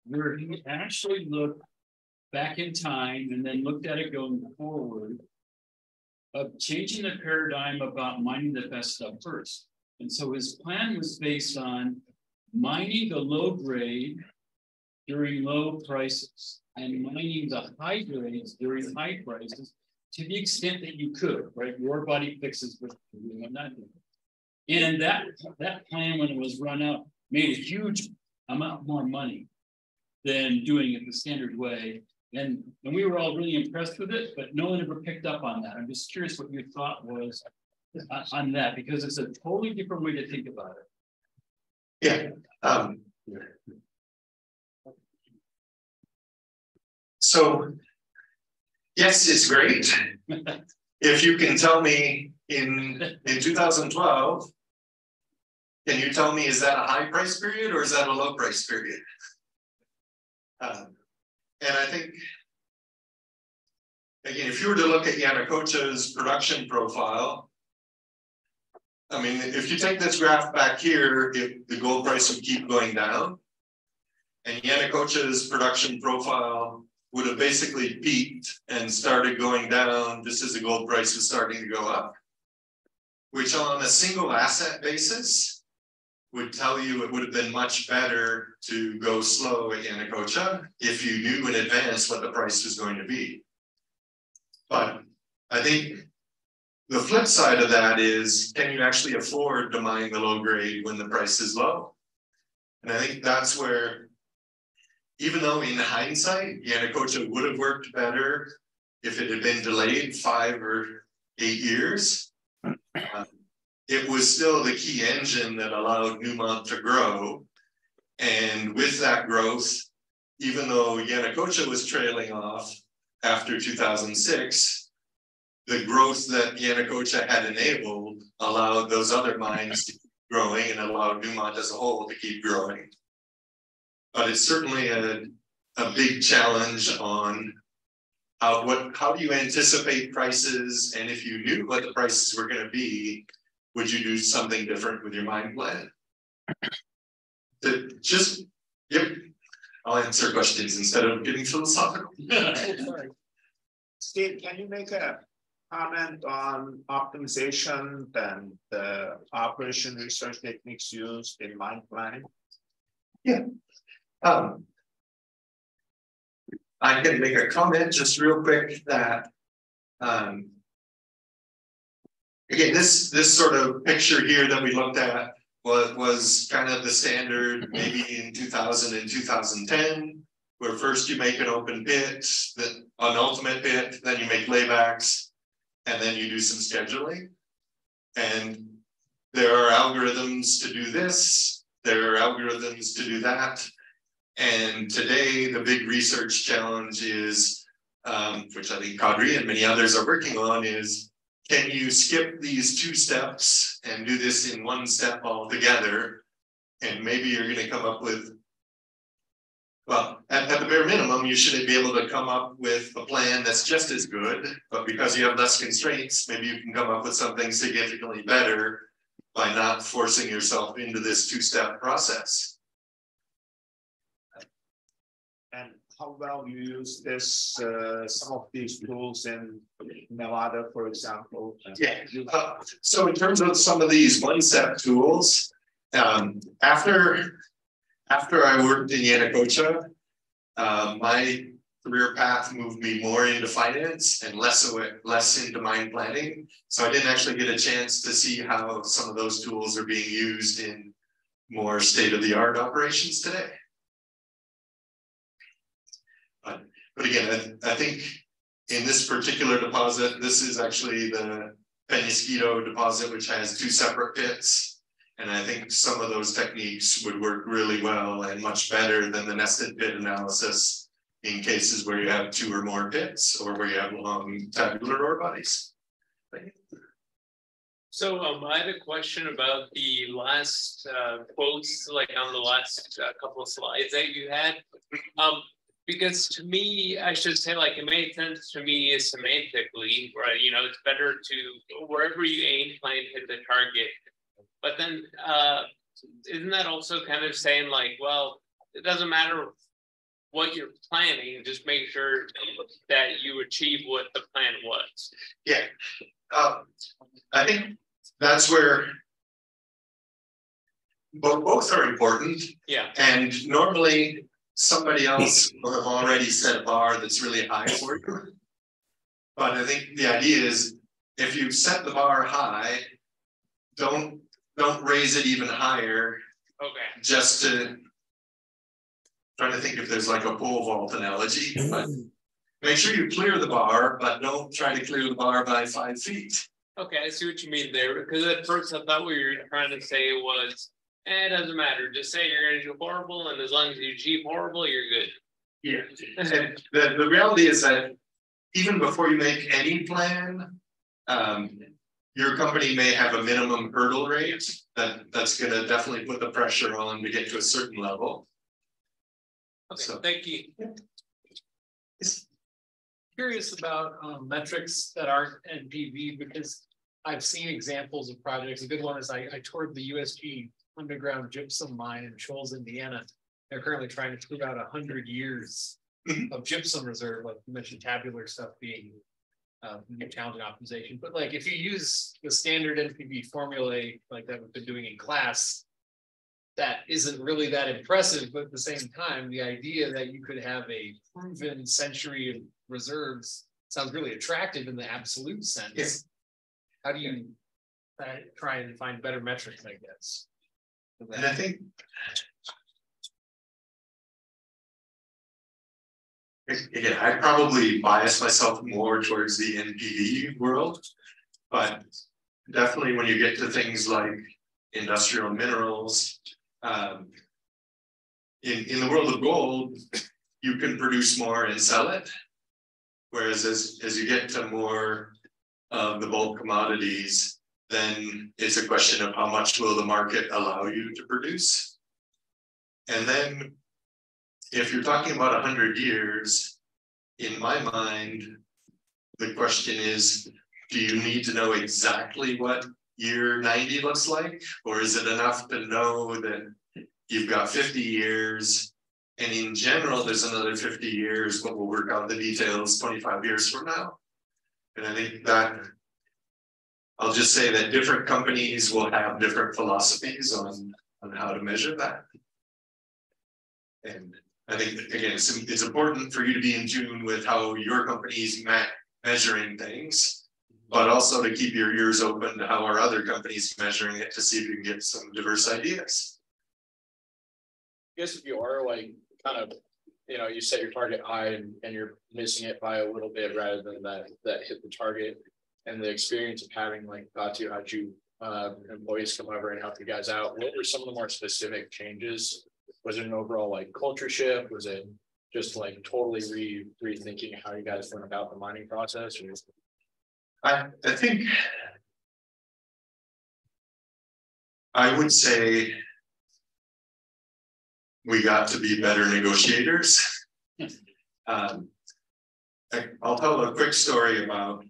Speaker 7: where he actually looked back in time and then looked at it going forward of changing the paradigm about mining the best stuff first. And so his plan was based on mining the low grade during low prices and mining the high grades during high prices to the extent that you could, right? Your body fixes what doing, not doing. And that, that plan, when it was run out, made a huge amount more money than doing it the standard way. And, and we were all really impressed with it, but no one ever picked up on that. I'm just curious what your thought was on that, because it's a totally different way to think about it.
Speaker 3: Yeah. Um, so yes, it's great. If you can tell me in, in two thousand twelve. Can you tell me, is that a high price period or is that a low price period? Um, and I think. Again, if you were to look at Yanacocha's production profile. I mean, if you take this graph back here, if the gold price would keep going down. And Yanacocha's production profile would have basically peaked and started going down just as the gold price was starting to go up. Which on a single asset basis would tell you it would have been much better to go slow at Yanacocha if you knew in advance what the price was going to be. But I think the flip side of that is, can you actually afford to mine the low grade when the price is low? And I think that's where, even though in hindsight, Yanacocha would have worked better if it had been delayed five or eight years. Uh, it was still the key engine that allowed Newmont to grow. And with that growth, even though Yanacocha was trailing off after 2006, the growth that Yanacocha had enabled allowed those other mines to keep growing and allowed Newmont as a whole to keep growing. But it's certainly a, a big challenge on how what how do you anticipate prices and if you knew what the prices were going to be would you do something different with your mine plan? Just, yep, I'll answer questions instead of getting philosophical. [LAUGHS]
Speaker 8: Steve, can you make a comment on optimization and the operation research techniques used in mine planning?
Speaker 3: Yeah. Um, I can make a comment just real quick that um, again, this this sort of picture here that we looked at was was kind of the standard maybe in 2000 and 2010, where first you make an open pit, then an ultimate pit, then you make laybacks, and then you do some scheduling. And there are algorithms to do this, there are algorithms to do that. And today, the big research challenge is, um, which I think Kadri and many others are working on, is can you skip these two steps and do this in one step altogether? And maybe you're going to come up with, well, at, at the bare minimum, you should be able to come up with a plan that's just as good, but because you have less constraints, maybe you can come up with something significantly better by not forcing yourself into this two-step process.
Speaker 8: And how well you use this, uh, some of these tools in Nevada, for example?
Speaker 3: Yeah, uh, so in terms of some of these one-step tools, um, after, after I worked in Yanacocha, uh, my career path moved me more into finance and less away, less into mine planning. So I didn't actually get a chance to see how some of those tools are being used in more state-of-the-art operations today. But again, I, I think in this particular deposit, this is actually the Penasquito deposit, which has two separate pits. And I think some of those techniques would work really well and much better than the nested pit analysis in cases where you have two or more pits or where you have long tabular ore bodies.
Speaker 9: So um, I had a question about the last uh, quotes, like on the last uh, couple of slides that you had. Um, because to me, I should say, like, it made sense to me semantically, right? You know, it's better to wherever you aim, plan, hit the target. But then, uh, isn't that also kind of saying, like, well, it doesn't matter what you're planning, just make sure that you achieve what the plan was.
Speaker 3: Yeah. Um, I think that's where both, both are important.
Speaker 9: Yeah.
Speaker 3: And normally somebody else will have already set a bar that's really high for you. But I think the idea is if you set the bar high, don't don't raise it even higher.
Speaker 9: Okay.
Speaker 3: Just to trying to think if there's like a pole vault analogy, but make sure you clear the bar, but don't try to clear the bar by five feet.
Speaker 9: Okay, I see what you mean there. Because at first I thought what you were trying to say was Eh, it doesn't matter. Just say you're going to do horrible, and as long as you achieve horrible, you're good.
Speaker 3: Yeah. [LAUGHS] And the, the reality is that even before you make any plan, um, your company may have a minimum hurdle rate that that's gonna definitely put the pressure on to get to a certain level.
Speaker 9: Okay,
Speaker 3: So-
Speaker 9: thank you.
Speaker 10: curious about um metrics that aren't NPV because I've seen examples of projects. A good one is I I toured the USG underground gypsum mine in Shoals, Indiana. They're currently trying to prove out a hundred years of gypsum reserve, like you mentioned tabular stuff being uh, new challenge and optimization, but like if you use the standard NPV formulae like that we've been doing in class, that isn't really that impressive, but at the same time, the idea that you could have a proven century of reserves sounds really attractive in the absolute sense.
Speaker 3: Yes.
Speaker 10: How do you uh, try and find better metrics, I guess?
Speaker 3: And I think. Again, I probably bias myself more towards the NPV world. But definitely when you get to things like industrial minerals. Um. In, in the world of gold, you can produce more and sell it. Whereas as, as you get to more of the bulk commodities, then it's a question of how much will the market allow you to produce? And then if you're talking about a hundred years, in my mind, the question is, do you need to know exactly what year ninety looks like? Or is it enough to know that you've got fifty years? And in general, there's another fifty years, but we'll work out the details twenty-five years from now. And I think that I'll just say that different companies will have different philosophies on, on how to measure that. And I think, again, it's, it's important for you to be in tune with how your company's ma- measuring things. But also to keep your ears open to how our other companies are measuring it to see if you can get some diverse ideas.
Speaker 11: I guess if you are like kind of, you know, you set your target high and, and you're missing it by a little bit rather than that, that hit the target. And the experience of having like Batu Hijau uh employees come over and help you guys out, what were some of the more specific changes? Was it an overall like culture shift? Was it just like totally re rethinking how you guys went about the mining process or?
Speaker 3: I, I think. I would say. We got to be better negotiators. [LAUGHS] Um. I, I'll tell a quick story about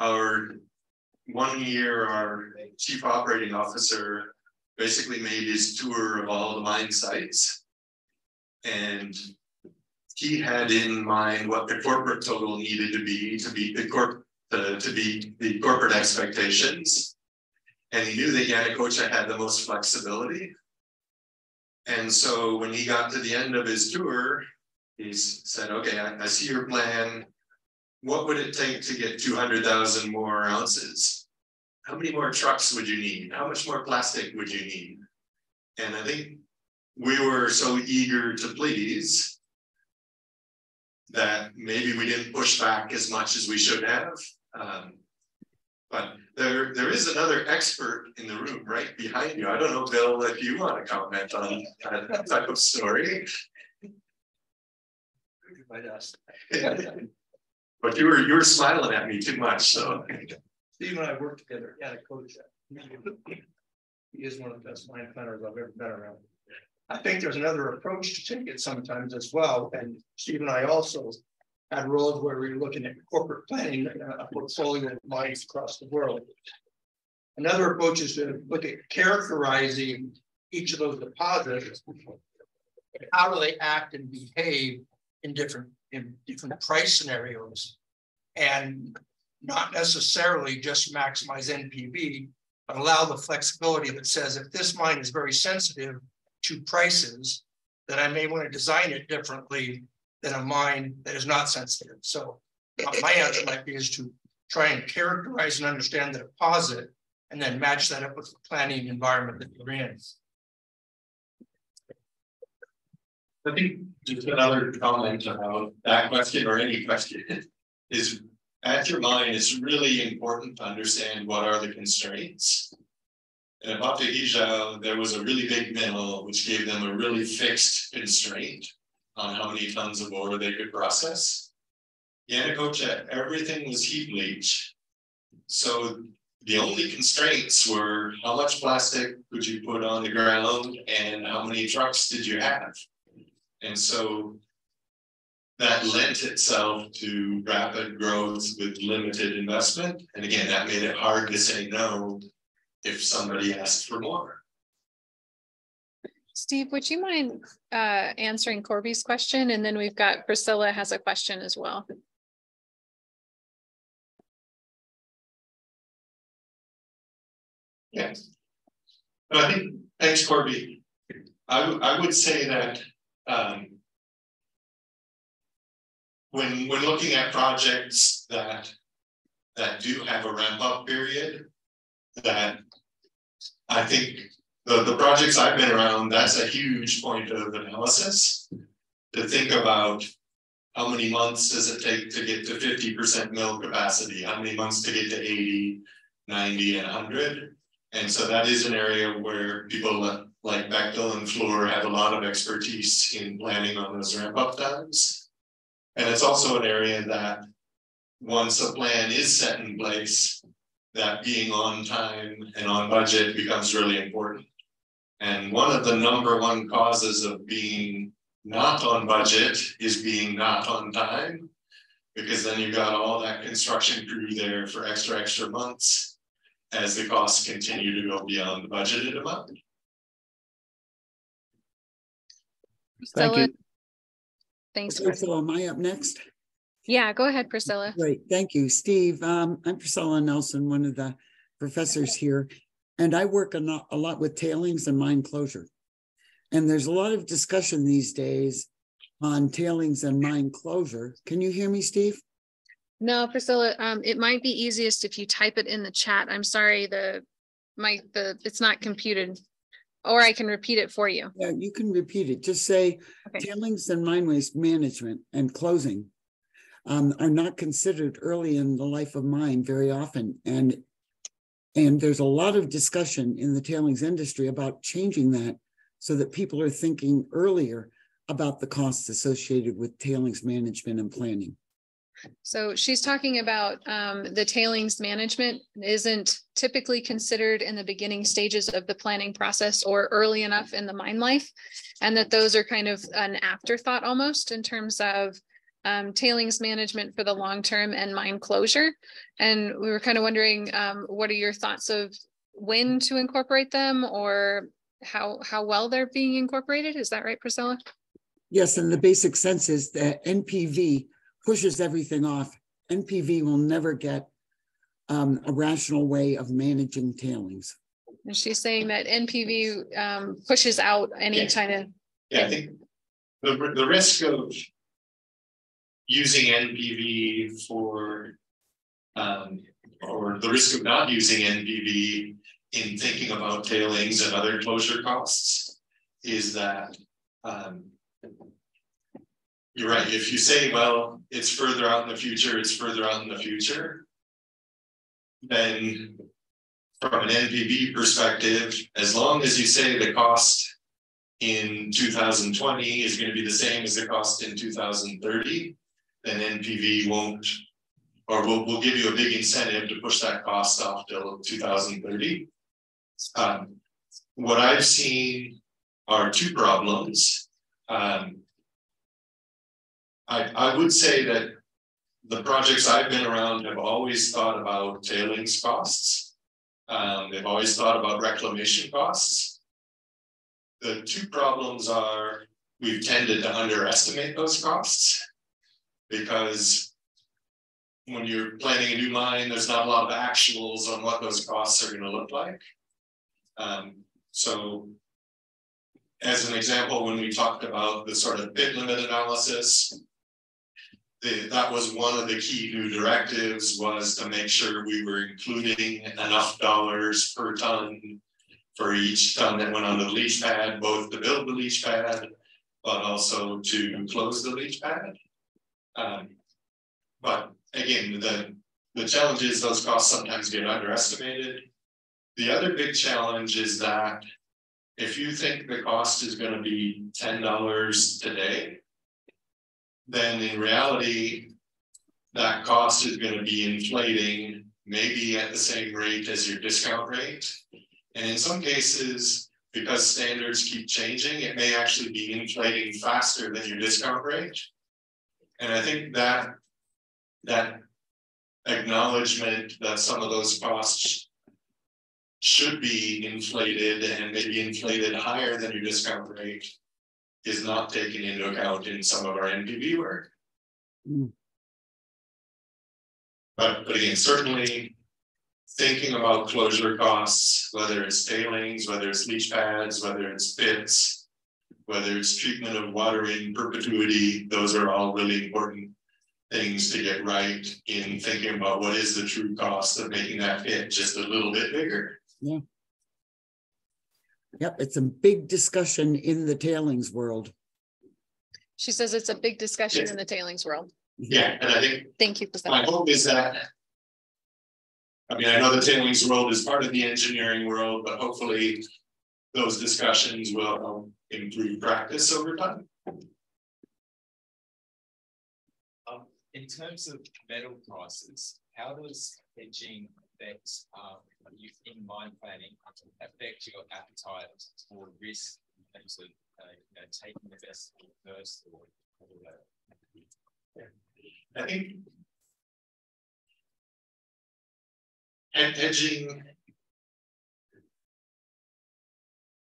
Speaker 3: our. One year, our chief operating officer basically made his tour of all the mine sites. And he had in mind what the corporate total needed to be to beat the corp, to, to the corporate expectations. And he knew that Yanacocha had the most flexibility. And so when he got to the end of his tour, he said, okay, I, I see your plan. What would it take to get two hundred thousand more ounces? How many more trucks would you need? How much more plastic would you need? And I think we were so eager to please that maybe we didn't push back as much as we should have. Um, but there, there is another expert in the room right behind you. I don't know, Bill, if you want to comment on that type of story. [LAUGHS] But you were, you were smiling at me too much, so.
Speaker 4: Steve and I worked together at a coach. He is one of the best mind planners I've ever been around. I think there's another approach to take it sometimes as well, and Steve and I also. Had roles where we were looking at corporate planning, uh, a portfolio of mines across the world. Another approach is to look at characterizing each of those deposits. How do they act and behave in different, in different price scenarios? And not necessarily just maximize NPV, but allow the flexibility that says if this mine is very sensitive to prices, that I may want to design it differently than a mine that is not sensitive. So uh, my answer might be is to try and characterize and understand the deposit and then match that up with the planning environment that you're in.
Speaker 3: I think just another comment about that question or any question is at your mine, it's really important to understand what are the constraints. And at there was a really big mill, which gave them a really fixed constraint on how many tons of ore they could process. Yanacocha, everything was heap leach. So the only constraints were how much plastic could you put on the ground and how many trucks did you have? And so that lent itself to rapid growth with limited investment. And again, that made it hard to say no if somebody asked for more.
Speaker 1: Steve, would you mind uh, answering Corby's question? And then we've got Priscilla has a question as well.
Speaker 3: Yes. I think, thanks, Corby. I, I would say that um, when when looking at projects that that do have a ramp up period, that I think the, the projects I've been around, that's a huge point of analysis to think about how many months does it take to get to 50% mill capacity? How many months to get to 80, 90, and 100? And so that is an area where people like Bechtel and Fluor have a lot of expertise in planning on those ramp up times. And it's also an area that once a plan is set in place, that being on time and on budget becomes really important. And one of the number one causes of being not on budget is being not on time, because then you've got all that construction crew there for extra, extra months as the costs continue to go beyond the budgeted amount.
Speaker 6: Thank you.
Speaker 1: Thanks.
Speaker 12: Priscilla, am I up next?
Speaker 1: Yeah, go ahead, Priscilla.
Speaker 12: Great, thank you, Steve. Um, I'm Priscilla Nelson, one of the professors here, and I work a lot, a lot with tailings and mine closure. And there's a lot of discussion these days on tailings and mine closure. Can you hear me, Steve?
Speaker 1: No, Priscilla, um, it might be easiest if you type it in the chat. I'm sorry, the my the it's not computed. Or I can repeat it for you.
Speaker 12: Yeah, you can repeat it. Just say okay. tailings and mine waste management and closing um, are not considered early in the life of mine very often. And and there's a lot of discussion in the tailings industry about changing that so that people are thinking earlier about the costs associated with tailings management and planning.
Speaker 1: So she's talking about um, the tailings management isn't typically considered in the beginning stages of the planning process or early enough in the mine life. And that those are kind of an afterthought almost in terms of um, tailings management for the long term and mine closure. And we were kind of wondering, um, what are your thoughts of when to incorporate them or how, how well they're being incorporated? Is that right, Priscilla?
Speaker 12: Yes, and the basic sense is that NPV pushes everything off. NPV will never get um, a rational way of managing tailings.
Speaker 1: And she's saying that NPV um, pushes out any
Speaker 3: yeah.
Speaker 1: kind of.
Speaker 3: Yeah, I think the, the risk of using NPV for, um, or the risk of not using NPV in thinking about tailings and other closure costs is that um, you're right. If you say, well, it's further out in the future, it's further out in the future, then from an NPV perspective, as long as you say the cost in 2020 is going to be the same as the cost in 2030, then NPV won't, or will will give you a big incentive to push that cost off till 2030. Um, what I've seen are two problems. Um, I, I would say that the projects I've been around have always thought about tailings costs. Um, they've always thought about reclamation costs. The two problems are we've tended to underestimate those costs because when you're planning a new mine, there's not a lot of actuals on what those costs are going to look like. Um, so as an example, when we talked about the sort of pit limit analysis, the, that was one of the key new directives was to make sure we were including enough dollars per ton for each ton that went on the leach pad, both to build the leach pad, but also to close the leach pad. Um, but again, the, the challenge is those costs sometimes get underestimated. The other big challenge is that if you think the cost is going to be $10 today, then in reality, that cost is gonna be inflating, maybe at the same rate as your discount rate. And in some cases, because standards keep changing, it may actually be inflating faster than your discount rate. And I think that, that acknowledgement that some of those costs should be inflated and maybe inflated higher than your discount rate is not taken into account in some of our NPV work.
Speaker 12: Mm.
Speaker 3: But, but again, certainly thinking about closure costs, whether it's tailings, whether it's leach pads, whether it's pits, whether it's treatment of water in perpetuity, those are all really important things to get right in thinking about what is the true cost of making that pit just a little bit bigger.
Speaker 12: Yeah. Yep, it's a big discussion in the tailings world.
Speaker 6: She says it's a big discussion in the tailings world.
Speaker 3: Yeah, and I think
Speaker 6: Thank you for
Speaker 3: my
Speaker 6: that.
Speaker 3: hope is that. I mean, I know the tailings world is part of the engineering world, but hopefully those discussions will help improve practice over time.
Speaker 13: Um, in terms of metal prices, how does hedging affect, um, you in mind planning affect your appetite for risk in terms of, uh, you know, taking the best first or, or uh,
Speaker 3: I think. And hedging.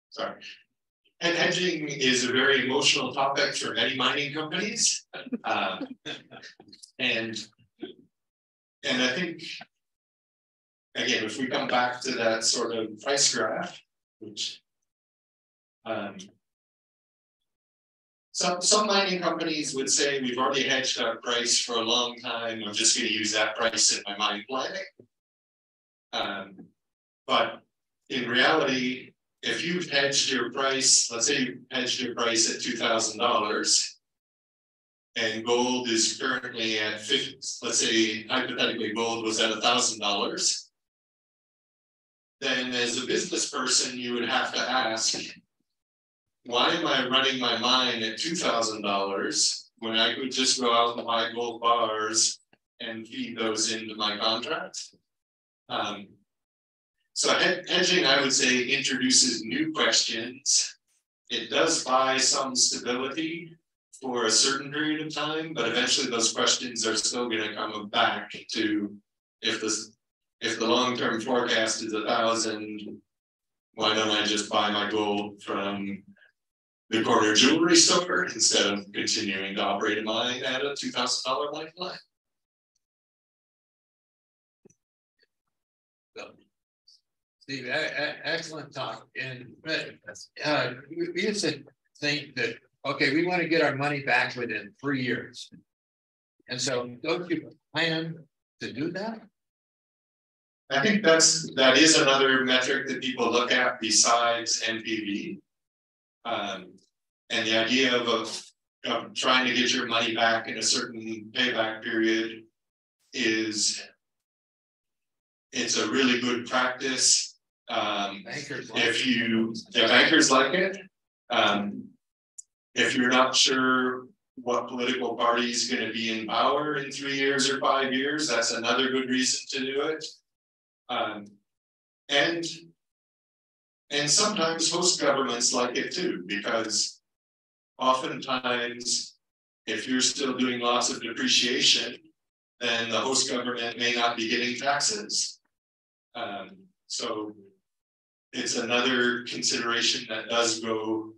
Speaker 3: Sorry. And hedging is a very emotional topic for many mining companies. [LAUGHS] Um, and. And I think. Again, if we come back to that sort of price graph, which. Um, some, some mining companies would say we've already hedged our price for a long time. I'm just going to use that price in my mine planning. Um, but in reality, if you've hedged your price, let's say you hedged your price at two thousand dollars, and gold is currently at 50, let's say hypothetically gold was at thousand dollars, then as a business person, you would have to ask, why am I running my mine at two thousand dollars when I could just go out and buy gold bars and feed those into my contract? Um, so hedging, I would say, introduces new questions. It does buy some stability for a certain period of time, but eventually those questions are still going to come back to if this if the long-term forecast is a thousand, why don't I just buy my gold from the corner jewelry store [LAUGHS] instead of continuing to operate a mine at a two thousand dollar lifeline.
Speaker 14: Steve, excellent talk. And uh, we used to think that, okay, we want to get our money back within three years. And so don't you plan to do that?
Speaker 3: I think that's that is another metric that people look at besides NPV. Um, and the idea of, of, of trying to get your money back in a certain payback period is it's a really good practice. Um,
Speaker 14: bankers
Speaker 3: if you, the bankers like it, um, if you're not sure what political party is going to be in power in three years or five years, that's another good reason to do it. Um, and and sometimes host governments like it too, because oftentimes, if you're still doing lots of depreciation, then the host government may not be getting taxes. Um, so it's another consideration that does go,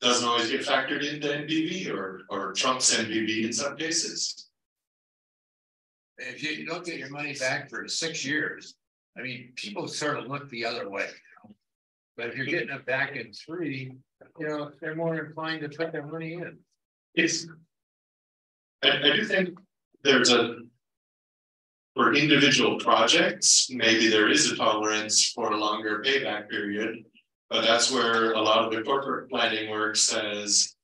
Speaker 3: doesn't always get factored into NPV or, or trumps NPV in some cases.
Speaker 14: If you don't get your money back for six years, I mean, people sort of look the other way. But if you're getting it back in three, you know, they're more inclined to put their money in.
Speaker 3: It's, I, I do think there's a, for individual projects, maybe there is a tolerance for a longer payback period. But that's where a lot of the corporate planning work says,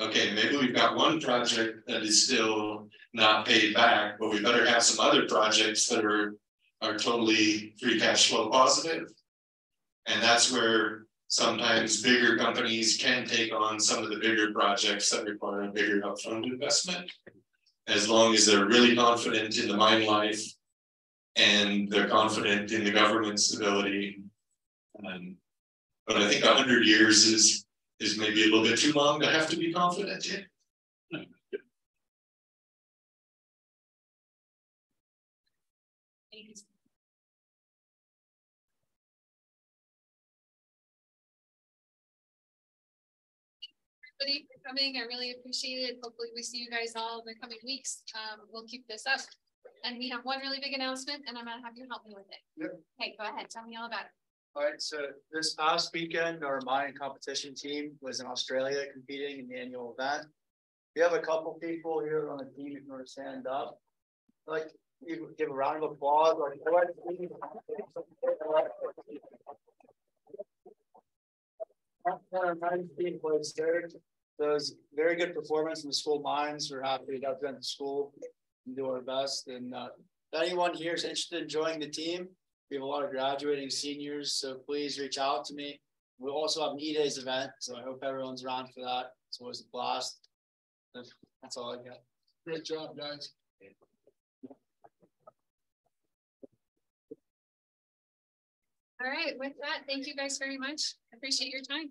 Speaker 3: okay, maybe we've got one project that is still not paid back, but we better have some other projects that are are totally free cash flow positive. And that's where sometimes bigger companies can take on some of the bigger projects that require a bigger upfront investment. as long as they're really confident in the mine life. And they're confident in the government's ability. Um, but I think hundred years is, is maybe a little bit too long to have to be confident in.
Speaker 1: Everybody for coming. I really appreciate it. Hopefully we see you guys all in the coming weeks. Um, we'll keep this up. And we have one really big announcement and I'm gonna have you help me with it.
Speaker 15: Yep.
Speaker 1: Okay, go ahead. Tell me all about it.
Speaker 15: All right, so this past weekend, our mine competition team was in Australia competing in the annual event. We have a couple people here on the team if you want to stand up. I'd Like, you give a round of applause. like, go ahead, please. Our mine team was third. So it was very good performance in the school mines. We're happy to represent the school and do our best. And uh, if anyone here is interested in joining the team, we have a lot of graduating seniors, so please reach out to me. We'll also have an E-Days event, so I hope everyone's around for that. It's always a blast. That's all I got. Great job, guys.
Speaker 1: All right, with that, thank you guys very much. Appreciate your time.